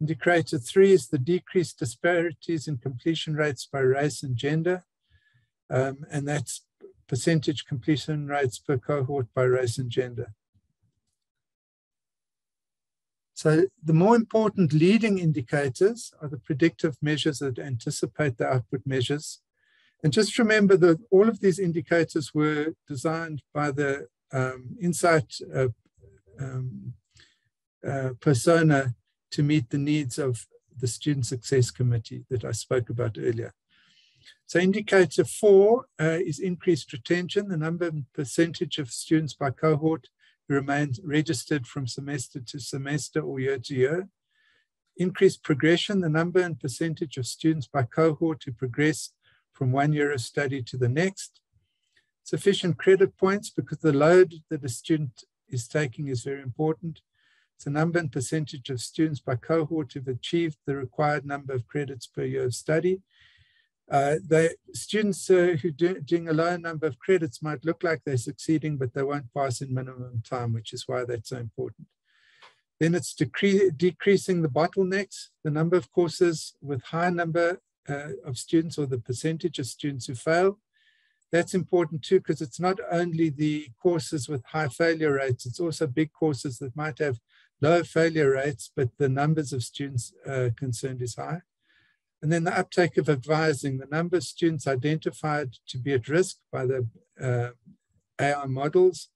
Indicator three is the decreased disparities in completion rates by race and gender. Um, and that's percentage completion rates per cohort by race and gender. So the more important leading indicators are the predictive measures that anticipate the output measures. And just remember that all of these indicators were designed by the um, Insight uh, um, uh, persona to meet the needs of the Student Success Committee that I spoke about earlier. So indicator four uh, is increased retention, the number and percentage of students by cohort who remain registered from semester to semester or year to year. Increased progression, the number and percentage of students by cohort who progress from one year of study to the next. Sufficient credit points because the load that a student is taking is very important. It's the number and percentage of students by cohort who've achieved the required number of credits per year of study. Uh, the students uh, who do, doing a low number of credits might look like they're succeeding, but they won't pass in minimum time, which is why that's so important. Then it's decreasing the bottlenecks, the number of courses with high number uh, of students or the percentage of students who fail. That's important too, because it's not only the courses with high failure rates, it's also big courses that might have low failure rates, but the numbers of students uh, concerned is high. And then the uptake of advising, the number of students identified to be at risk by the uh, AI models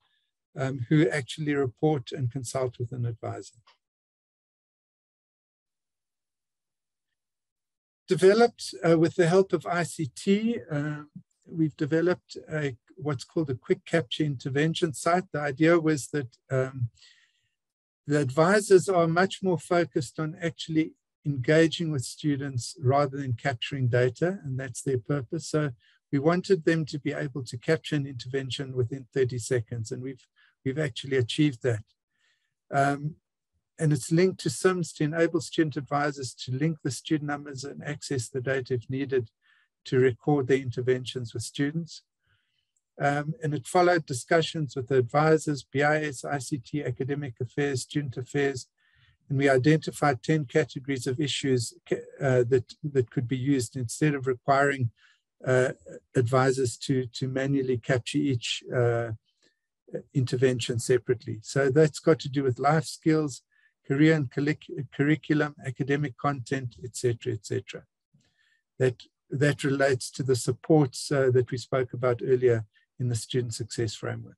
um, who actually report and consult with an advisor. Developed uh, with the help of ICT, uh, we've developed a, what's called a quick capture intervention site. The idea was that um, the advisors are much more focused on actually engaging with students rather than capturing data, and that's their purpose. So we wanted them to be able to capture an intervention within 30 seconds, and we've, we've actually achieved that. Um, and it's linked to SIMS to enable student advisors to link the student numbers and access the data if needed to record their interventions with students. Um, and it followed discussions with the advisors, BIS, ICT, academic affairs, student affairs, and we identified 10 categories of issues uh, that, that could be used instead of requiring uh, advisors to, to manually capture each uh, intervention separately. So that's got to do with life skills, career and curriculum, academic content, etc., etc. That, that relates to the supports uh, that we spoke about earlier in the student success framework.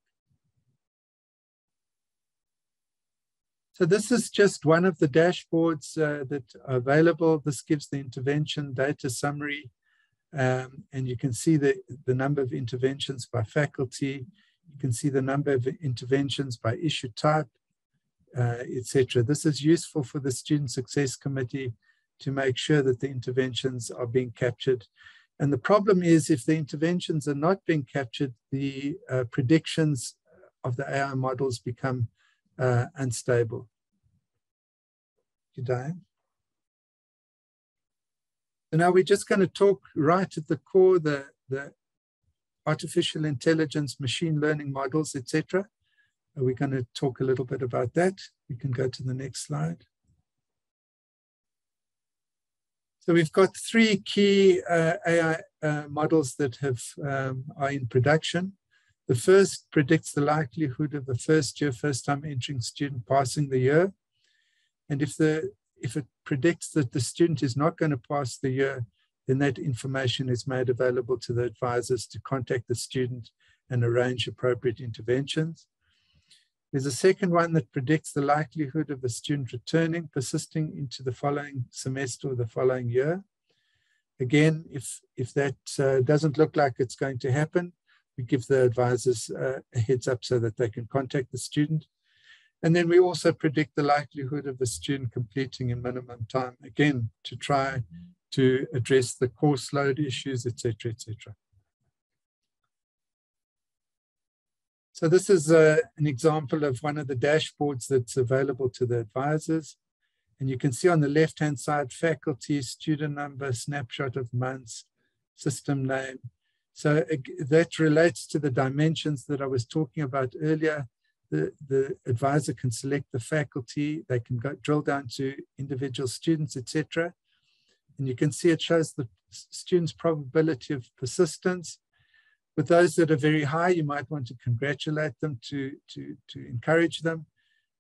So this is just one of the dashboards uh, that are available. This gives the intervention data summary, um, and you can see the, the number of interventions by faculty. You can see the number of interventions by issue type, uh, etc. This is useful for the Student Success Committee to make sure that the interventions are being captured. And the problem is if the interventions are not being captured, the uh, predictions of the AI models become uh, unstable. You Diane? So now we're just going to talk right at the core, the, the artificial intelligence, machine learning models, etc. We're going to talk a little bit about that. We can go to the next slide. So we've got three key uh, AI uh, models that have um, are in production. The first predicts the likelihood of the first year, first time entering student passing the year. And if the if it predicts that the student is not going to pass the year, then that information is made available to the advisors to contact the student and arrange appropriate interventions. There's a second one that predicts the likelihood of a student returning, persisting into the following semester or the following year. Again, if, if that uh, doesn't look like it's going to happen, we give the advisors uh, a heads up so that they can contact the student. And then we also predict the likelihood of the student completing in minimum time, again, to try to address the course load issues, etc., etc. So this is uh, an example of one of the dashboards that's available to the advisors. And you can see on the left-hand side, faculty, student number, snapshot of months, system name. So that relates to the dimensions that I was talking about earlier the, the advisor can select the faculty, they can go drill down to individual students, etc. And you can see it shows the student's probability of persistence. With those that are very high, you might want to congratulate them to, to, to encourage them.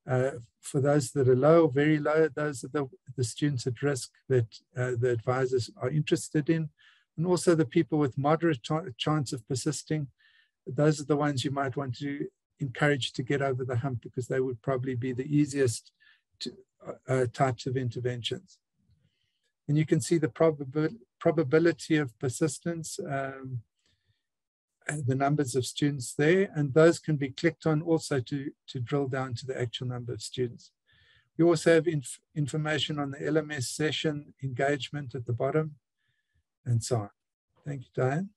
Uh, for those that are low, very low, those are the, the students at risk that uh, the advisors are interested in. And also the people with moderate chance of persisting, those are the ones you might want to encourage to get over the hump because they would probably be the easiest to, uh, uh, types of interventions. And you can see the probabil probability of persistence, um, the numbers of students there, and those can be clicked on also to, to drill down to the actual number of students. We also have inf information on the LMS session engagement at the bottom and so on. Thank you, Diane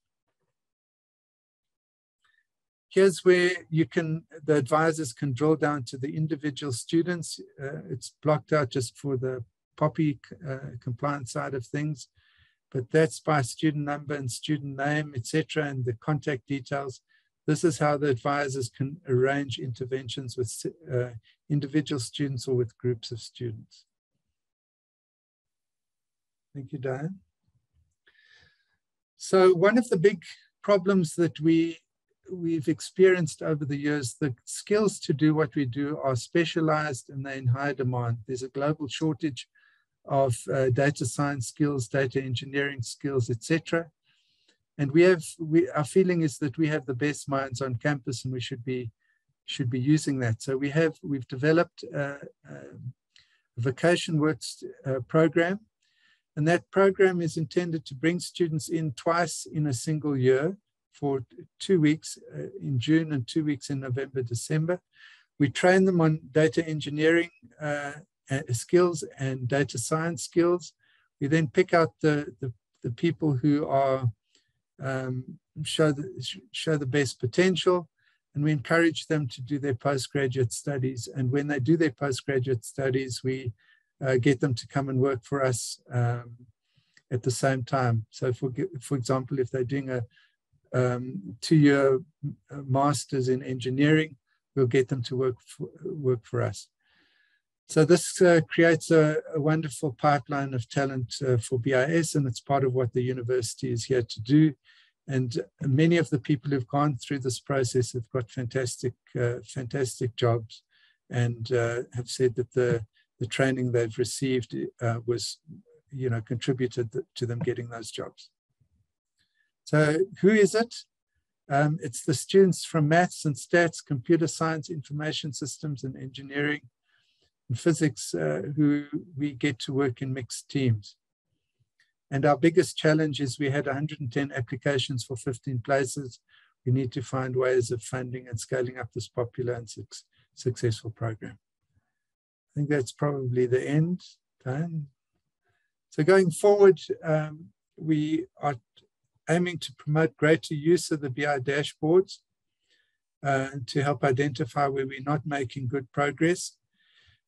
here's where you can, the advisors can drill down to the individual students. Uh, it's blocked out just for the POPI uh, compliance side of things, but that's by student number and student name, etc., and the contact details. This is how the advisors can arrange interventions with uh, individual students or with groups of students. Thank you, Diane. So one of the big problems that we we've experienced over the years, the skills to do what we do are specialized and they're in high demand. There's a global shortage of uh, data science skills, data engineering skills, etc. And we have, we, our feeling is that we have the best minds on campus and we should be, should be using that. So we have, we've developed a, a Vocation Works uh, program and that program is intended to bring students in twice in a single year for two weeks uh, in June and two weeks in November, December. We train them on data engineering uh, skills and data science skills. We then pick out the, the, the people who are um, show, the, show the best potential and we encourage them to do their postgraduate studies. And when they do their postgraduate studies, we uh, get them to come and work for us um, at the same time. So for, for example, if they're doing a, um, two-year uh, masters in engineering, we'll get them to work for, work for us. So this uh, creates a, a, wonderful pipeline of talent uh, for BIS, and it's part of what the university is here to do. And many of the people who've gone through this process have got fantastic, uh, fantastic jobs, and uh, have said that the the training they've received uh, was, you know, contributed to them getting those jobs. So who is it? Um, it's the students from maths and stats, computer science, information systems and engineering, and physics uh, who we get to work in mixed teams. And our biggest challenge is we had 110 applications for 15 places. We need to find ways of funding and scaling up this popular and su successful program. I think that's probably the end. So going forward, um, we are aiming to promote greater use of the BI dashboards uh, to help identify where we're not making good progress.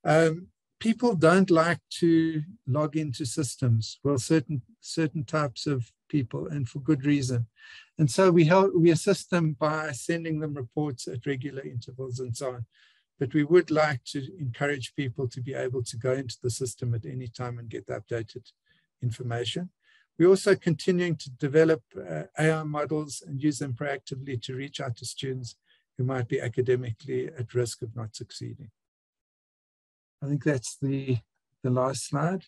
Um, people don't like to log into systems. Well, certain certain types of people, and for good reason. And so we help we assist them by sending them reports at regular intervals and so on. But we would like to encourage people to be able to go into the system at any time and get the updated information. We're also continuing to develop uh, AI models and use them proactively to reach out to students who might be academically at risk of not succeeding. I think that's the, the last slide.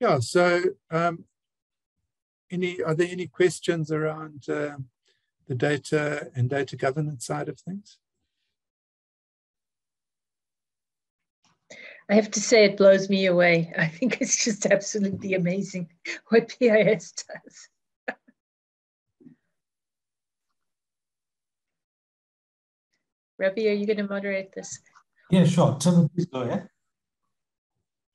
Yeah, so um, any are there any questions around uh, the data and data governance side of things? I have to say it blows me away. I think it's just absolutely amazing what BIS does. Ravi, are you going to moderate this? Yeah, sure. Trevor, please go ahead.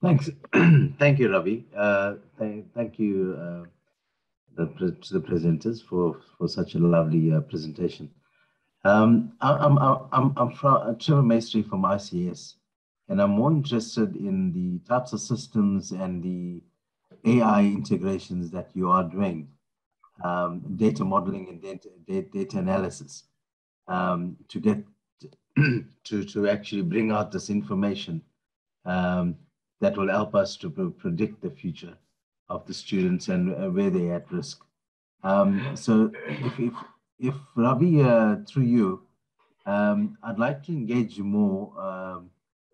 Thanks. thank you, Ravi. Uh, thank, thank you uh, the, to the presenters for, for such a lovely uh, presentation. Um, I, I'm, I'm, I'm from uh, Trevor Maestri from ICS, and I'm more interested in the types of systems and the AI integrations that you are doing, um, data modeling and data, data, data analysis um, to get to, to actually bring out this information um, that will help us to predict the future of the students and uh, where they're at risk. Um, so if, if, if Ravi, uh, through you, um, I'd like to engage more, um,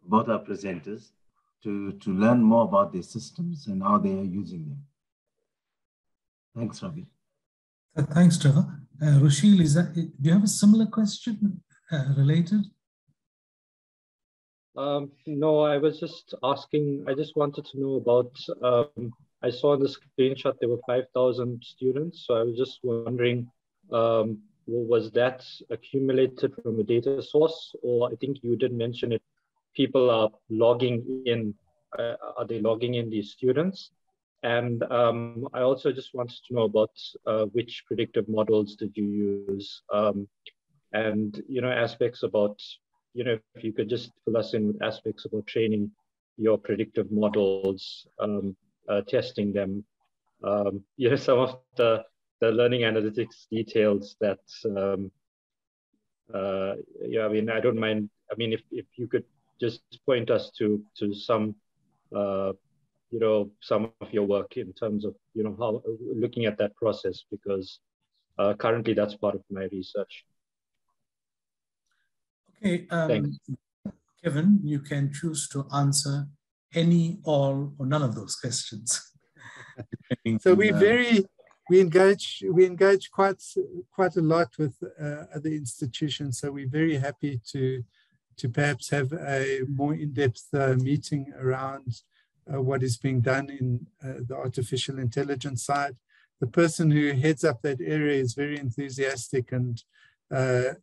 both our presenters, to, to learn more about their systems and how they are using them. Thanks, Ravi. Uh, thanks, Trevor. Uh, Rushil, is that, do you have a similar question uh, related? Um, no, I was just asking, I just wanted to know about, um, I saw in the screenshot there were 5,000 students. So I was just wondering, um, was that accumulated from a data source? Or I think you did mention it, people are logging in, uh, are they logging in these students? And um, I also just wanted to know about uh, which predictive models did you use? Um, and, you know, aspects about you know, if you could just fill us in with aspects about training your predictive models, um, uh, testing them, um, you know, some of the, the learning analytics details that, um, uh, yeah, I mean, I don't mind. I mean, if, if you could just point us to, to some, uh, you know, some of your work in terms of, you know, how looking at that process, because uh, currently that's part of my research. Okay, um, Kevin, you can choose to answer any, all, or none of those questions. so we very we engage we engage quite quite a lot with uh, other institutions. So we're very happy to to perhaps have a more in-depth uh, meeting around uh, what is being done in uh, the artificial intelligence side. The person who heads up that area is very enthusiastic and uh,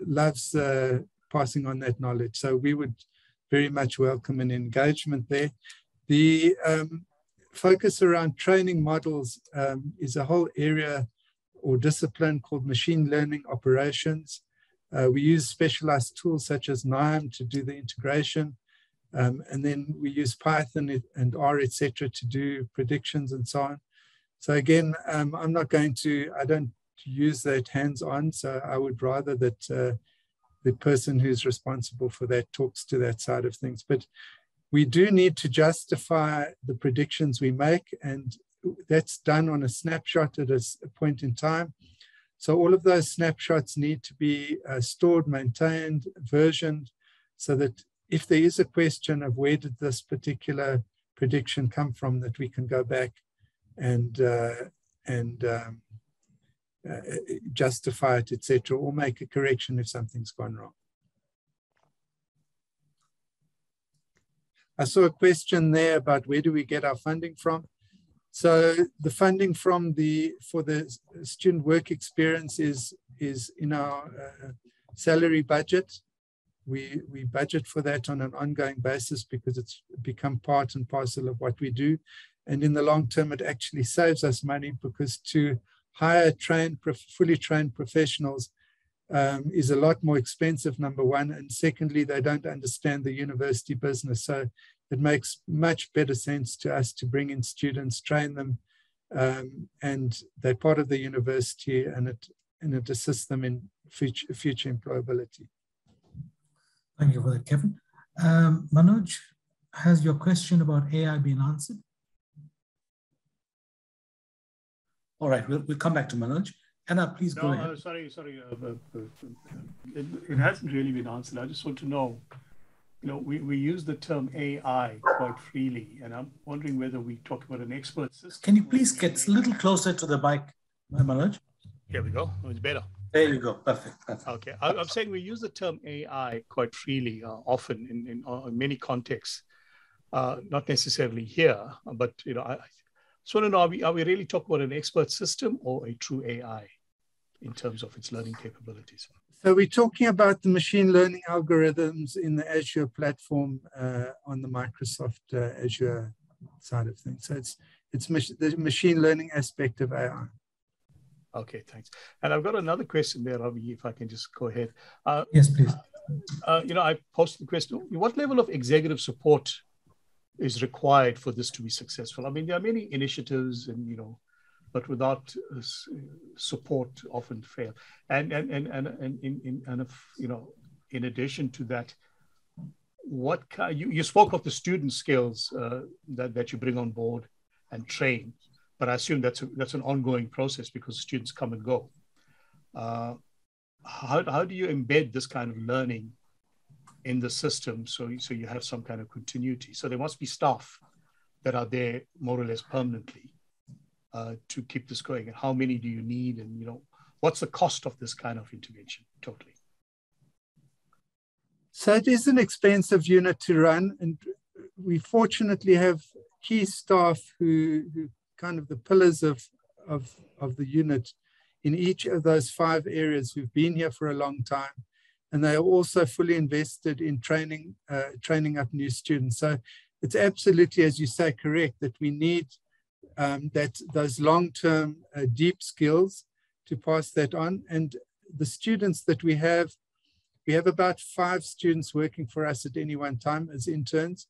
loves uh, passing on that knowledge. So we would very much welcome an engagement there. The um, focus around training models um, is a whole area or discipline called machine learning operations. Uh, we use specialized tools such as KNIME to do the integration. Um, and then we use Python and R, etc., to do predictions and so on. So again, um, I'm not going to, I don't to use that hands-on. So I would rather that uh, the person who's responsible for that talks to that side of things. But we do need to justify the predictions we make, and that's done on a snapshot at a point in time. So all of those snapshots need to be uh, stored, maintained, versioned, so that if there is a question of where did this particular prediction come from, that we can go back and uh, and um, uh, justify it, etc., or make a correction if something's gone wrong. I saw a question there about where do we get our funding from. So the funding from the for the student work experience is is in our uh, salary budget. We, we budget for that on an ongoing basis because it's become part and parcel of what we do. And in the long term, it actually saves us money because to hire trained, fully trained professionals um, is a lot more expensive, number one. And secondly, they don't understand the university business. So it makes much better sense to us to bring in students, train them, um, and they're part of the university and it, and it assists them in future, future employability. Thank you for that, Kevin. Um, Manoj, has your question about AI been answered? All right, we'll, we'll come back to Manoj. Anna, please no, go ahead. Uh, sorry, sorry. Uh, uh, uh, it, it, hasn't really been answered. I just want to know, you know, we, we use the term AI quite freely, and I'm wondering whether we talk about an expert system. Can you please get a little closer to the mic, Manoj? Here we go. It's better. There you go. Perfect. Perfect. Okay. I, am saying we use the term AI quite freely, uh, often in, in, uh, in, many contexts. Uh, not necessarily here, but you know, I, I just want to know: are we, are we really talking about an expert system or a true AI in terms of its learning capabilities? So we're talking about the machine learning algorithms in the Azure platform uh, on the Microsoft uh, Azure side of things. So it's it's mach- the machine learning aspect of AI. Okay, thanks. And I've got another question there, Ravi, if I can just go ahead. Uh, yes, please. Uh, you know, I posted the question, what level of executive support is required for this to be successful? I mean, there are many initiatives and, you know, but without uh, support often fail. And, and, and, and, and, in, in, and if, you know, in addition to that, what kind, you, you spoke of the student skills uh, that, that you bring on board and train but I assume that's a, that's an ongoing process because students come and go. Uh, how, how do you embed this kind of learning in the system so, so you have some kind of continuity? So there must be staff that are there more or less permanently uh, to keep this going. And how many do you need? And you know, what's the cost of this kind of intervention totally? So it is an expensive unit to run, and we fortunately have key staff who, who kind of the pillars of, of, of the unit in each of those five areas who've been here for a long time. And they are also fully invested in training, uh, training up new students. So it's absolutely, as you say, correct that we need um, that those long-term uh, deep skills to pass that on. And the students that we have, we have about five students working for us at any one time as interns.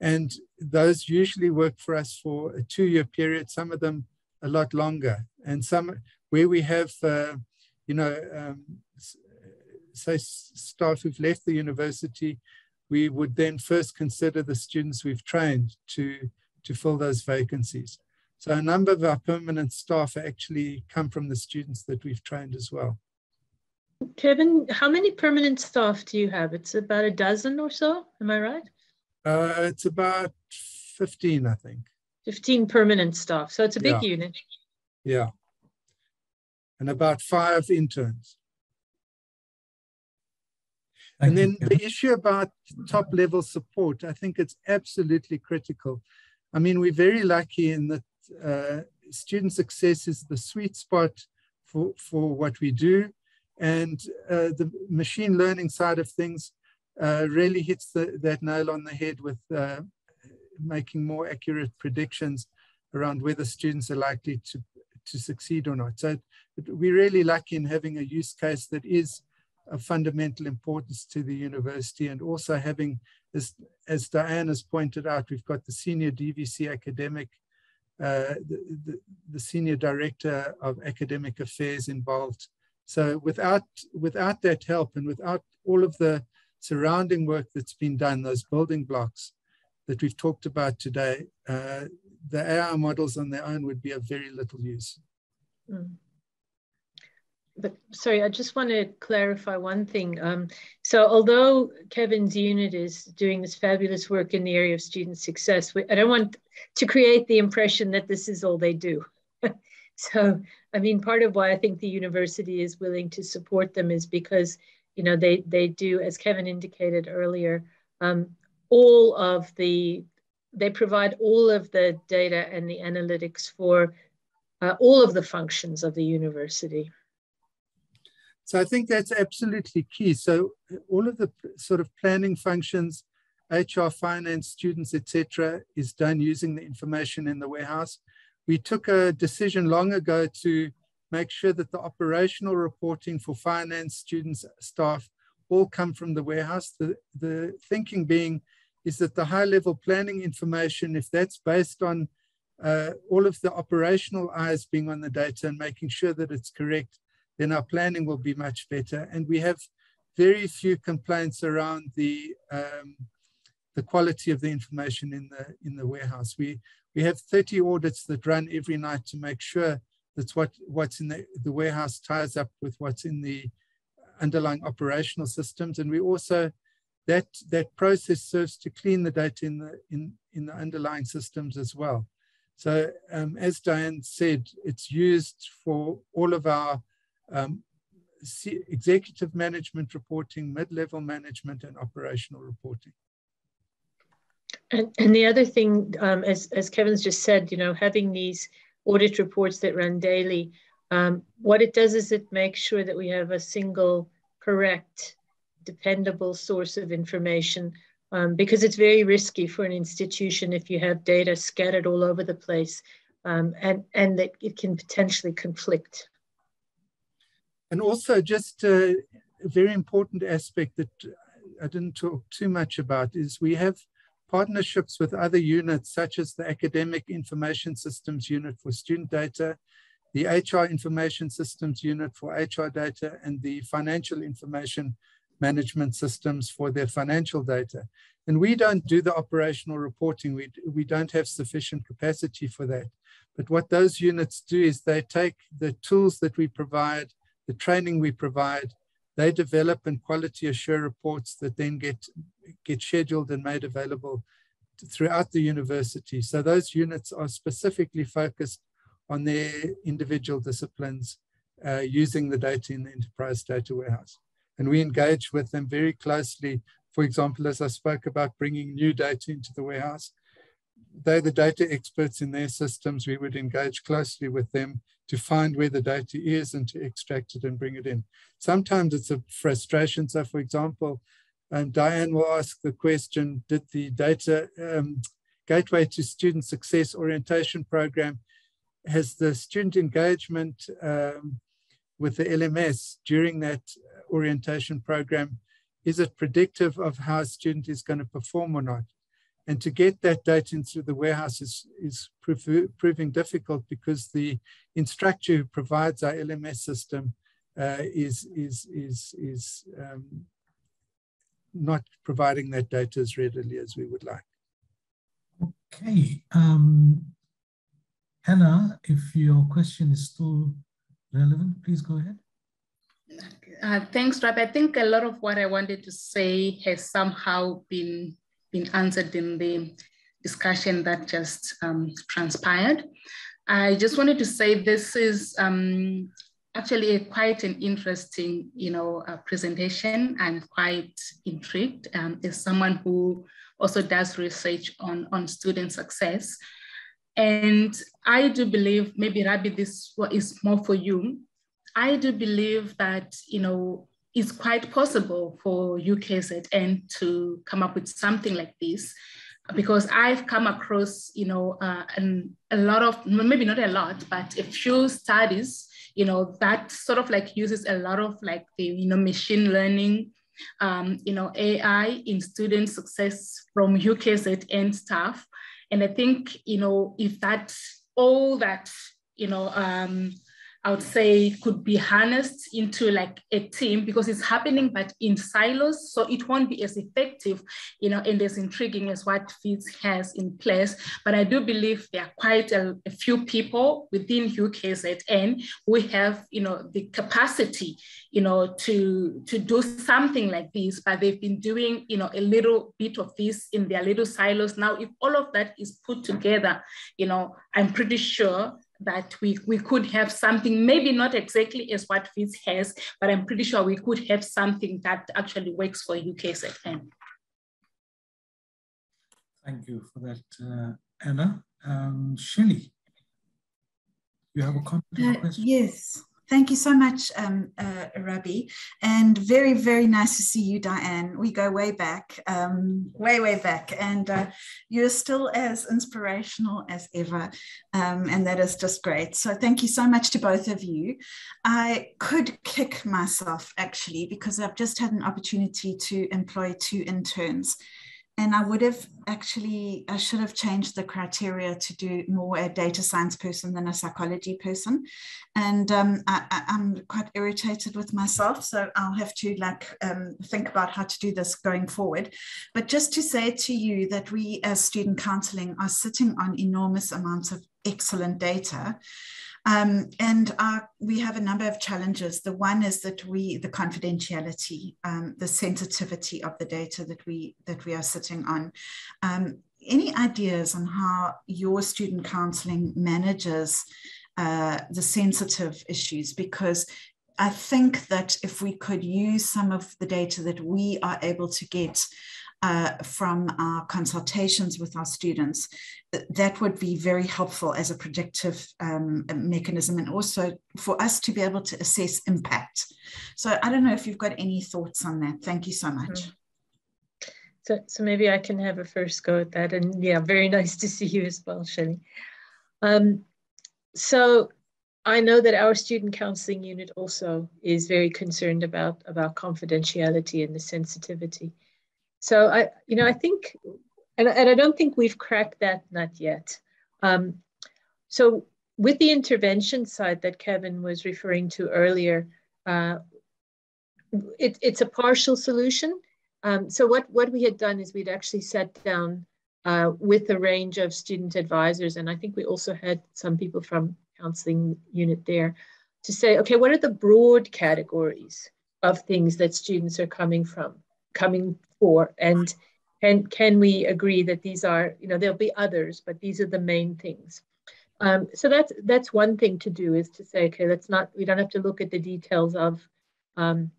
And those usually work for us for a two year period, some of them a lot longer. And some where we have, uh, you know, um, say staff who've left the university, we would then first consider the students we've trained to, to fill those vacancies. So a number of our permanent staff actually come from the students that we've trained as well. Kevin, how many permanent staff do you have? It's about a dozen or so, am I right? Uh, it's about 15, I think. 15 permanent staff. So it's a big yeah. unit. Yeah. And about five interns. And then the issue about top level support, I think it's absolutely critical. I mean, we're very lucky in that uh, student success is the sweet spot for, for what we do. And uh, the machine learning side of things uh, really hits the, that nail on the head with uh, making more accurate predictions around whether students are likely to, to succeed or not. So we're really lucky in having a use case that is of fundamental importance to the university and also having, as, as Diane has pointed out, we've got the senior DVC academic, uh, the, the, the senior director of academic affairs involved. So without, without that help and without all of the surrounding work that's been done, those building blocks that we've talked about today, uh, the AI models on their own would be of very little use. Mm. But sorry, I just want to clarify one thing. Um, so although Kevin's unit is doing this fabulous work in the area of student success, we, I don't want to create the impression that this is all they do. so, I mean, part of why I think the university is willing to support them is because you know, they, they do, as Kevin indicated earlier, um, all of the, they provide all of the data and the analytics for uh, all of the functions of the university. So I think that's absolutely key. So all of the sort of planning functions, HR, finance, students, etc., is done using the information in the warehouse. We took a decision long ago to make sure that the operational reporting for finance, students, staff all come from the warehouse. The, the thinking being is that the high level planning information, if that's based on uh, all of the operational eyes being on the data and making sure that it's correct, then our planning will be much better. And we have very few complaints around the um, the quality of the information in the in the warehouse. We we have 30 audits that run every night to make sure that what what's in the, the warehouse ties up with what's in the underlying operational systems. And we also that that process serves to clean the data in the in, in the underlying systems as well. So um, as Diane said, it's used for all of our um, executive management reporting, mid-level management, and operational reporting. And, and the other thing, um, as, as Kevin's just said, you know, having these audit reports that run daily, um, what it does is it makes sure that we have a single, correct, dependable source of information um, because it's very risky for an institution if you have data scattered all over the place um, and, and that it can potentially conflict. And also just a very important aspect that I didn't talk too much about is we have partnerships with other units such as the Academic Information Systems Unit for student data, the HR Information Systems Unit for HR data, and the Financial Information Management Systems for their financial data. And we don't do the operational reporting. We, we don't have sufficient capacity for that. But what those units do is they take the tools that we provide, the training we provide, they develop and quality assure reports that then get, get scheduled and made available to, throughout the university. So those units are specifically focused on their individual disciplines uh, using the data in the enterprise data warehouse. And we engage with them very closely. For example, as I spoke about bringing new data into the warehouse, they're the data experts in their systems. We would engage closely with them to find where the data is and to extract it and bring it in. Sometimes it's a frustration. So for example, um, Diane will ask the question, did the data um, Gateway to Student Success Orientation Program, has the student engagement um, with the LMS during that orientation program, is it predictive of how a student is going to perform or not? And to get that data into the warehouse is, is proving difficult because the instructor who provides our LMS system uh, is, is, is, is um, not providing that data as readily as we would like. Okay. Um, Hannah, if your question is still relevant, please go ahead. Uh, thanks, Rob. I think a lot of what I wanted to say has somehow been been answered in the discussion that just um, transpired. I just wanted to say this is um, actually a, quite an interesting, you know, uh, presentation. I'm quite intrigued um, as someone who also does research on, on student success. And I do believe, maybe Ravi, this is more for you. I do believe that, you know, it's quite possible for UKZN to come up with something like this because I've come across, you know, uh, an, a lot of, maybe not a lot, but a few studies, you know, that sort of like uses a lot of like the, you know, machine learning, um, you know, AI in student success from UKZN staff. And I think, you know, if that, all that, you know, um, I would say could be harnessed into like a team because it's happening, but in silos. So it won't be as effective, you know, and as intriguing as what WITS has in place. But I do believe there are quite a, a few people within UKZN who have, you know, the capacity, you know, to, to do something like this, but they've been doing, you know, a little bit of this in their little silos. Now, if all of that is put together, you know, I'm pretty sure that we, we could have something, maybe not exactly as what WITS has, but I'm pretty sure we could have something that actually works for UKZN. Thank you for that, uh, Anna. Um, Shelley, you have a comment uh, question? Yes, Thank you so much, um, uh, Ravi. And very, very nice to see you, Diane. We go way back, um, way, way back. And uh, you're still as inspirational as ever. Um, and that is just great. So thank you so much to both of you. I could kick myself actually, because I've just had an opportunity to employ two interns and I would have actually, I should have changed the criteria to do more a data science person than a psychology person. And um, I, am quite irritated with myself. So I'll have to like um, think about how to do this going forward. But just to say to you that we as student counseling are sitting on enormous amounts of excellent data. Um, and our, we have a number of challenges. The one is that we, the confidentiality, um, the sensitivity of the data that we that we are sitting on. Um, any ideas on how your student counseling manages uh, the sensitive issues? Because I think that if we could use some of the data that we are able to get uh, from our consultations with our students, that would be very helpful as a predictive um, mechanism and also for us to be able to assess impact. So I don't know if you've got any thoughts on that. Thank you so much. Mm. So, so maybe I can have a first go at that. And yeah, very nice to see you as well, Shelley. Um, so I know that our student counseling unit also is very concerned about, about confidentiality and the sensitivity. So I, you know, I think, and, and I don't think we've cracked that nut yet. Um, so with the intervention side that Kevin was referring to earlier, uh, it, it's a partial solution. Um, so what, what we had done is we'd actually sat down uh, with a range of student advisors, and I think we also had some people from counseling unit there to say, okay, what are the broad categories of things that students are coming from, coming for and and can we agree that these are you know there'll be others but these are the main things. Um, so that's that's one thing to do is to say okay let's not we don't have to look at the details of um,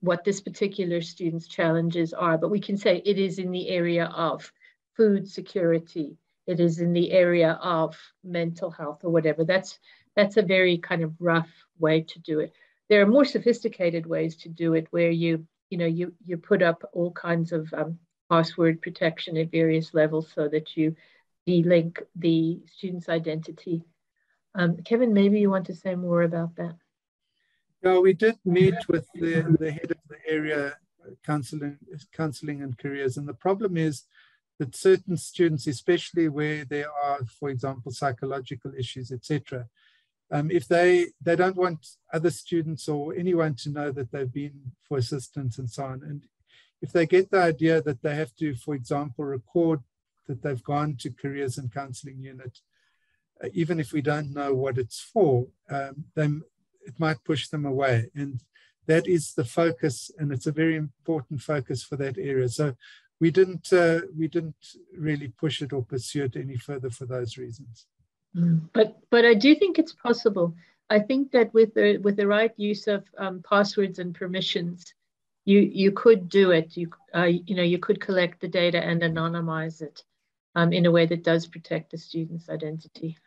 what this particular student's challenges are but we can say it is in the area of food security. It is in the area of mental health or whatever. That's that's a very kind of rough way to do it. There are more sophisticated ways to do it where you you know, you, you put up all kinds of um, password protection at various levels so that you de-link the student's identity. Um, Kevin, maybe you want to say more about that. Yeah, we did meet with the, the head of the area counseling, counseling and careers. And the problem is that certain students, especially where there are, for example, psychological issues, etc., um, if they they don't want other students or anyone to know that they've been for assistance and so on. And if they get the idea that they have to for example record that they've gone to careers and counseling unit uh, even if we don't know what it's for um, then it might push them away. And that is the focus and it's a very important focus for that area. So we didn't uh, we didn't really push it or pursue it any further for those reasons Mm. But but I do think it's possible. I think that with the with the right use of um, passwords and permissions, you you could do it. You uh, you know you could collect the data and anonymize it um, in a way that does protect the student's identity.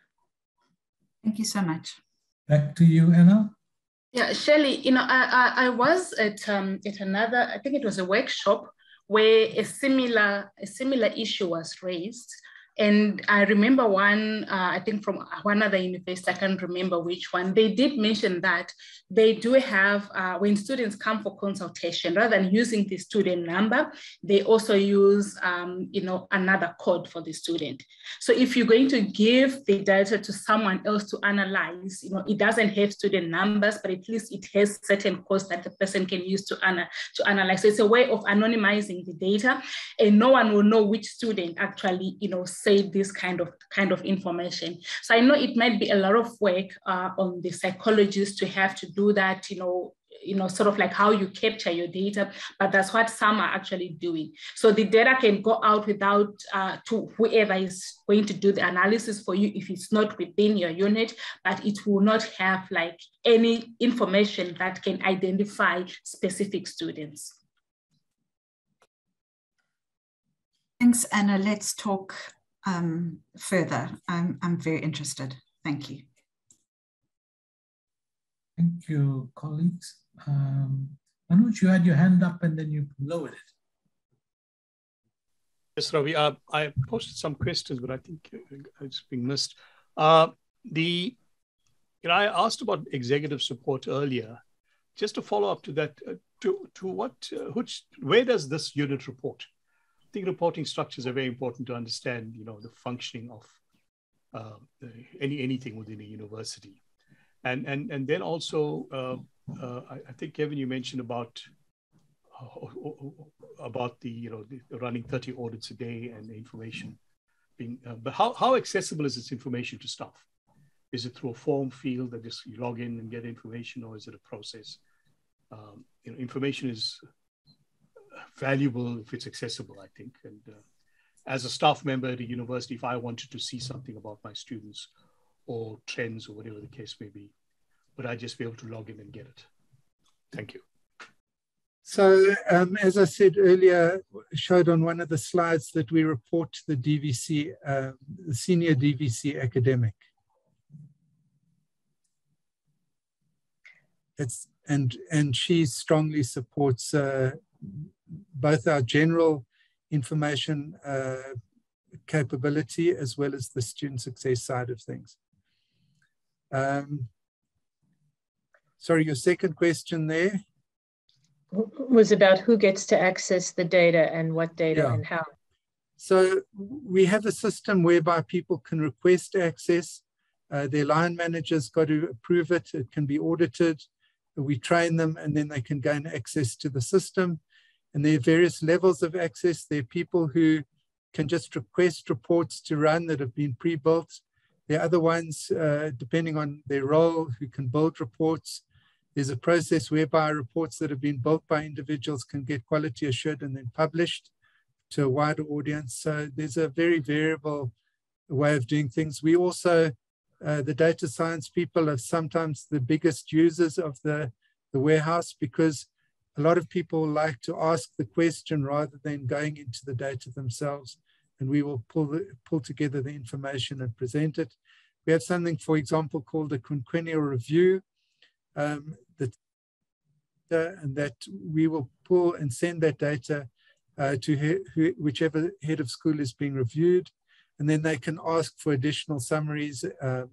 Thank you so much. Back to you, Anna. Yeah, Shelley. You know, I I, I was at um, at another. I think it was a workshop where a similar a similar issue was raised and I remember one, uh, I think from one other university, I can't remember which one, they did mention that they do have, uh, when students come for consultation, rather than using the student number, they also use, um, you know, another code for the student. So if you're going to give the data to someone else to analyze, you know, it doesn't have student numbers, but at least it has certain codes that the person can use to, ana to analyze. So it's a way of anonymizing the data and no one will know which student actually, you know, say this kind of kind of information. So I know it might be a lot of work uh, on the psychologists to have to do that, you know, you know, sort of like how you capture your data, but that's what some are actually doing. So the data can go out without uh, to whoever is going to do the analysis for you if it's not within your unit, but it will not have like any information that can identify specific students. Thanks, Anna. Let's talk um, further. I'm, I'm very interested. Thank you. Thank you, colleagues. Um, Manoj, you had your hand up and then you lowered it. Yes, Ravi. Uh, I posted some questions, but I think it's been missed. Uh, the, you know, I asked about executive support earlier. Just to follow up to that, uh, to to what, uh, which, where does this unit report? Think reporting structures are very important to understand. You know, the functioning of uh, any anything within a university, and and and then also, uh, uh, I, I, think Kevin, you mentioned about about the you know the running 30 audits a day and the information being uh, but how, how accessible is this information to staff is it through a form field that just you log in and get information or is it a process um, you know information is valuable if it's accessible i think. And uh, as a staff member at a university if i wanted to see something about my students or trends or whatever the case may be would i just be able to log in and get it? Thank you. So, um, as I said earlier, showed on one of the slides that we report to the DVC, uh, the senior DVC academic. It's and and she strongly supports uh, both our general information uh, capability as well as the student success side of things. Um, sorry, your second question there was about who gets to access the data and what data yeah. and how. So we have a system whereby people can request access. Uh, their line manager's got to approve it. It can be audited. We train them and then they can gain access to the system. And there are various levels of access. There are people who can just request reports to run that have been pre-built. There are other ones, uh, depending on their role, who can build reports. There's a process whereby reports that have been built by individuals can get quality assured and then published to a wider audience. So there's a very variable way of doing things. We also, uh, the data science people are sometimes the biggest users of the, the warehouse because a lot of people like to ask the question rather than going into the data themselves. And we will pull, the, pull together the information and present it. We have something, for example, called a quinquennial review, um, that, and that we will pull and send that data uh, to he, whichever head of school is being reviewed. And then they can ask for additional summaries um,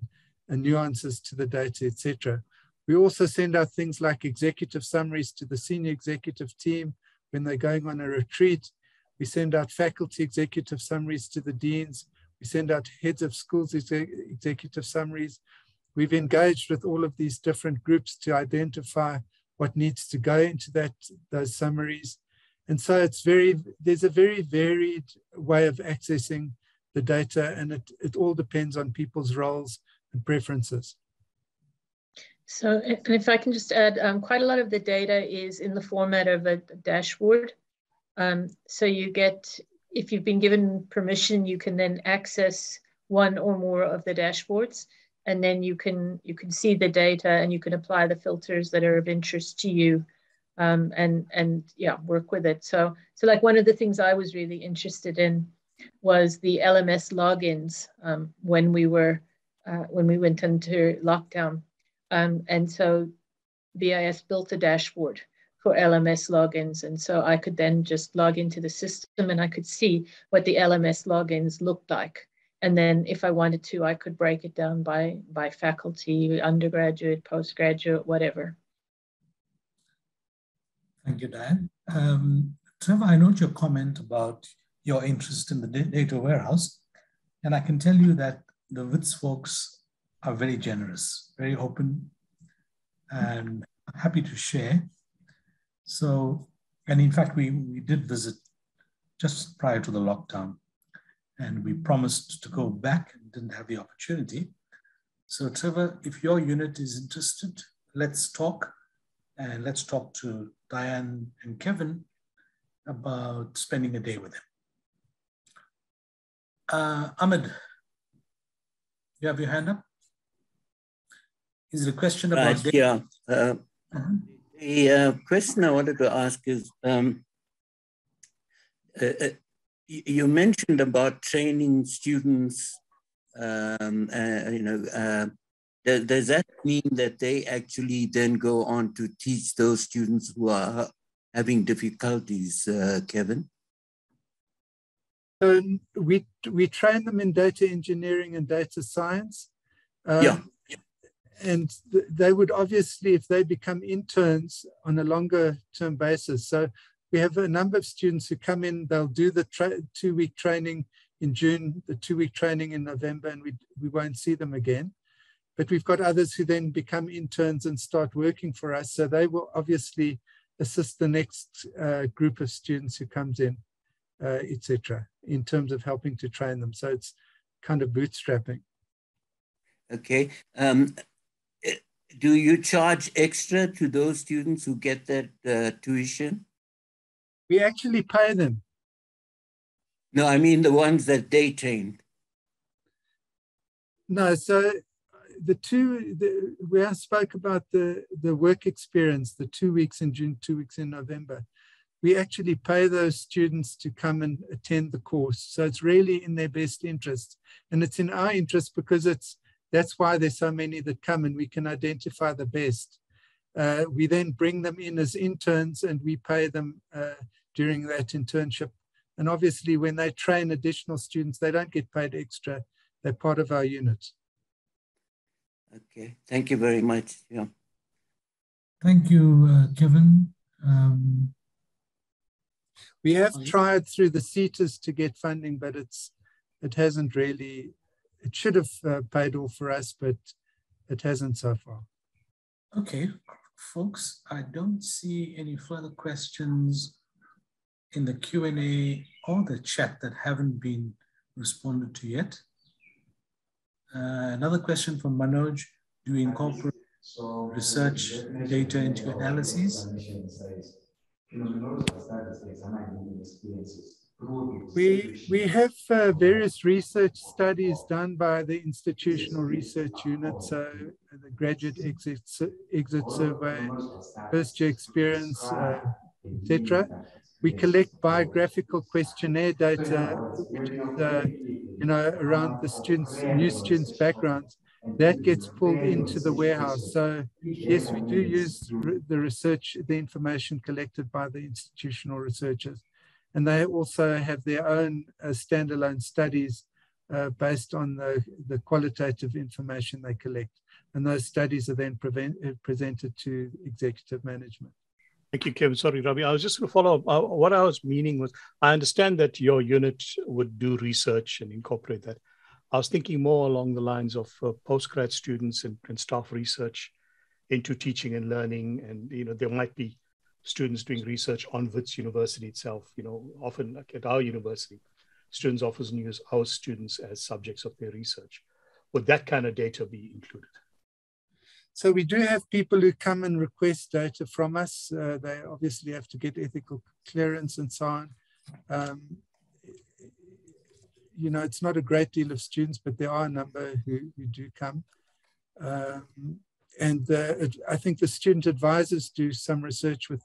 and nuances to the data, etc. We also send out things like executive summaries to the senior executive team when they're going on a retreat. We send out faculty executive summaries to the deans. We send out heads of schools executive summaries. We've engaged with all of these different groups to identify what needs to go into that those summaries. And so it's very there's a very varied way of accessing the data, and it, it all depends on people's roles and preferences. So if I can just add, um, quite a lot of the data is in the format of a dashboard. Um, so you get, if you've been given permission, you can then access one or more of the dashboards and then you can you can see the data and you can apply the filters that are of interest to you um, and and yeah work with it so so like one of the things i was really interested in was the lms logins um, when we were uh, when we went into lockdown um, and so bis built a dashboard for lms logins and so i could then just log into the system and i could see what the lms logins looked like and then if I wanted to, I could break it down by, by faculty, undergraduate, postgraduate, whatever. Thank you, Diane. Um, Trevor, I note your comment about your interest in the data warehouse. And I can tell you that the WITS folks are very generous, very open, and happy to share. So, and in fact, we, we did visit just prior to the lockdown and we promised to go back and didn't have the opportunity. So Trevor, if your unit is interested, let's talk and let's talk to Diane and Kevin about spending a day with them. Uh, Ahmed, you have your hand up? Is it a question about? Right, yeah. Uh, uh -huh. The uh, question I wanted to ask is, um, uh, uh you mentioned about training students, um, uh, you know, uh, does, does that mean that they actually then go on to teach those students who are having difficulties, uh, Kevin? So we we train them in data engineering and data science. Um, yeah. And th they would obviously, if they become interns on a longer term basis. So we have a number of students who come in, they'll do the two week training in June, the two week training in November, and we, we won't see them again. But we've got others who then become interns and start working for us. So they will obviously assist the next uh, group of students who comes in, uh, etc in terms of helping to train them. So it's kind of bootstrapping. Okay. Um, do you charge extra to those students who get that uh, tuition? We actually pay them. No, I mean the ones that they trained. No, so the two, the, we spoke about the, the work experience, the two weeks in June, two weeks in November we actually pay those students to come and attend the course. So it's really in their best interest. And it's in our interest because it's that's why there's so many that come and we can identify the best. Uh, we then bring them in as interns and we pay them uh, during that internship. And obviously when they train additional students, they don't get paid extra. They're part of our unit. Okay, thank you very much. Yeah. Thank you, uh, Kevin. Um, we have tried through the SETAs to get funding, but it's it hasn't really. It should have uh, paid off for us, but it hasn't so far. Okay, folks, I don't see any further questions in the Q&A or the chat that haven't been responded to yet. Uh, another question from Manoj, do we incorporate research data into analyses? We, we have uh, various research studies done by the institutional research unit, so the graduate exit, exit survey, first year experience, uh, etc. We collect biographical questionnaire data, which is, uh, you know, around the students, new students' backgrounds that gets pulled into the warehouse. So yes, we do use the research, the information collected by the institutional researchers. And they also have their own uh, standalone studies uh, based on the, the qualitative information they collect. And those studies are then prevent, uh, presented to executive management. Thank you, Kevin. Sorry, Ravi. I was just going to follow up. Uh, what I was meaning was I understand that your unit would do research and incorporate that. I was thinking more along the lines of uh, postgrad students and, and, staff research into teaching and learning. And, you know, there might be students doing research on WITS University itself. You know, often like at our university, students often use our students as subjects of their research. Would that kind of data be included? So we do have people who come and request data from us. Uh, they obviously have to get ethical clearance and so on. Um, you know, it's not a great deal of students, but there are a number who, who do come. Um, and uh, I think the student advisors do some research with,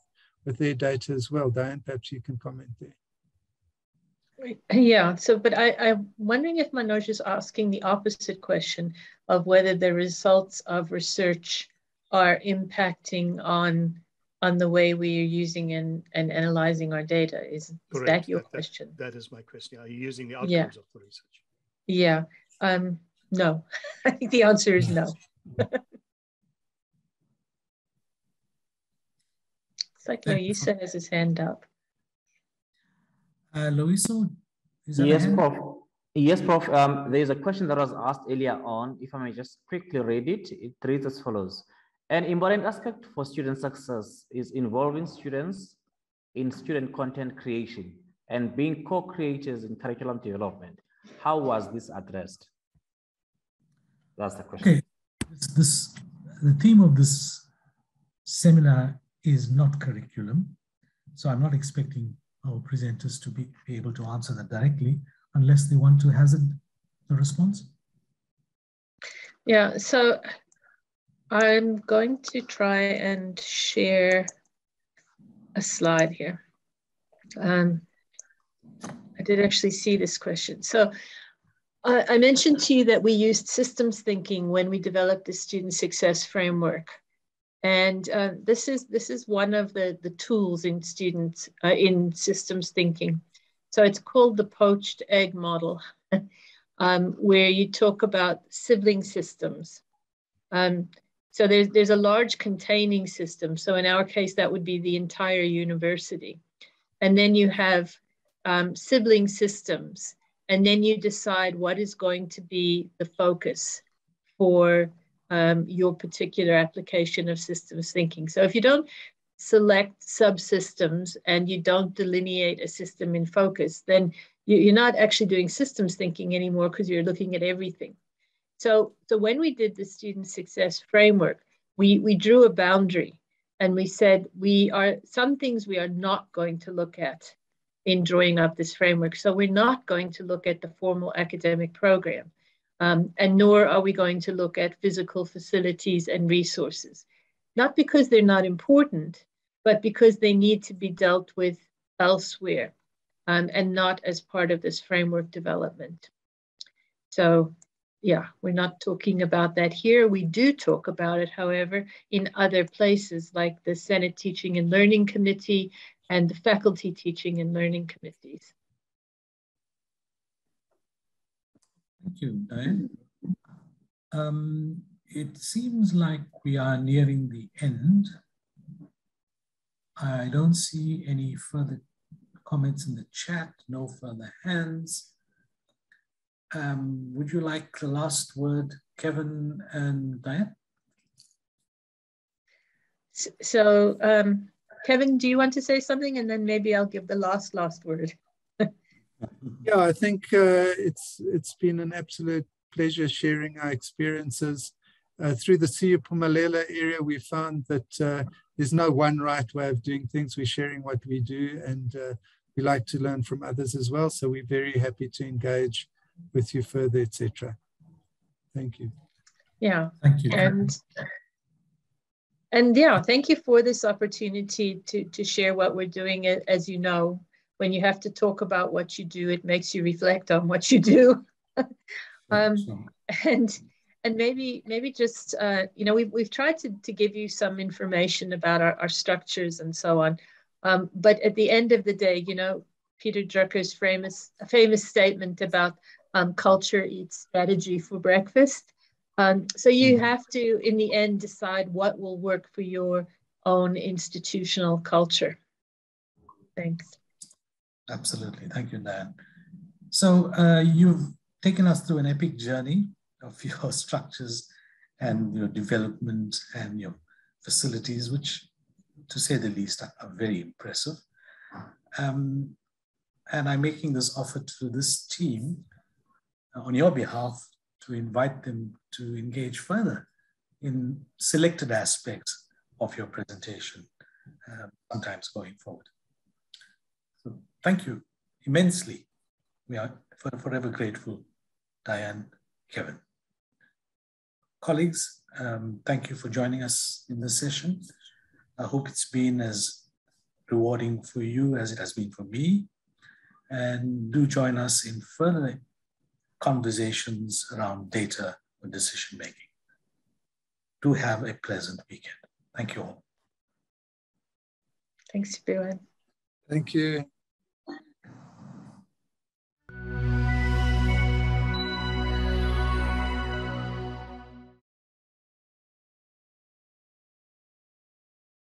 with their data as well. Diane, perhaps you can comment there. Yeah, so, but I, I'm wondering if Manoj is asking the opposite question of whether the results of research are impacting on on the way we are using and, and analyzing our data. Is, is that your that, question? That, that is my question. Are you using the outcomes yeah. of the research? Yeah. Um, no. I think the answer is no. like Loisa has his hand up. Uh, Loiso, yes, Prof. Yes, Prof. Um, there is a question that was asked earlier on. If I may just quickly read it, it reads as follows. An important aspect for student success is involving students in student content creation and being co-creators in curriculum development. How was this addressed? That's the question. Okay, this, this the theme of this seminar is not curriculum. So I'm not expecting our presenters to be, able to answer that directly unless they want to hazard the response. Yeah, so I'm going to try and share a slide here. Um, I did actually see this question. So I mentioned to you that we used systems thinking when we developed the student success framework. And uh, this is this is one of the, the tools in students uh, in systems thinking. So it's called the poached egg model, um, where you talk about sibling systems. Um, so there's, there's a large containing system. So in our case, that would be the entire university. And then you have um, sibling systems. And then you decide what is going to be the focus for um, your particular application of systems thinking. So if you don't select subsystems and you don't delineate a system in focus, then you, are not actually doing systems thinking anymore because you're looking at everything. So, so when we did the student success framework, we, we drew a boundary and we said we are some things we are not going to look at in drawing up this framework. So we're not going to look at the formal academic program. Um, and nor are we going to look at physical facilities and resources. Not because they're not important, but because they need to be dealt with elsewhere um, and not as part of this framework development. So yeah, we're not talking about that here. We do talk about it, however, in other places like the Senate Teaching and Learning Committee and the Faculty Teaching and Learning Committees. Thank you, Diane. Um, it seems like we are nearing the end. I don't see any further comments in the chat, no further hands. Um, would you like the last word, Kevin and Diane? So, um, Kevin, do you want to say something? And then maybe I'll give the last, last word. Yeah, I think uh, it's it's been an absolute pleasure sharing our experiences. Uh, through the Siyaphumelela area, we found that uh, there's no one right way of doing things. We're sharing what we do, and uh, we like to learn from others as well. So we're very happy to engage with you further, etc. Thank you. Yeah. Thank you. And and yeah, thank you for this opportunity to to share what we're doing. As you know, when you have to talk about what you do, it makes you reflect on what you do. um, and and maybe maybe just uh, you know we've we've tried to to give you some information about our, our structures and so on. Um, but at the end of the day, you know, Peter Drucker's famous famous statement about um, culture eats strategy for breakfast. Um, so you mm-hmm. have to, in the end, decide what will work for your own institutional culture. Thanks. Absolutely. Thank you, Dan. So uh, you've taken us through an epic journey of your structures and your development and your facilities, which, to say the least, are, very impressive. Um, and I'm making this offer to this team on your behalf to invite them to engage further in selected aspects of your presentation, uh, sometimes going forward. So thank you immensely. We are forever grateful, Diane, Kevin. Colleagues, um, thank you for joining us in this session. I hope it's been as rewarding for you as it has been for me. And do join us in further conversations around data or decision making. Do have a pleasant weekend. Thank you all. Thanks, everyone. Thank you.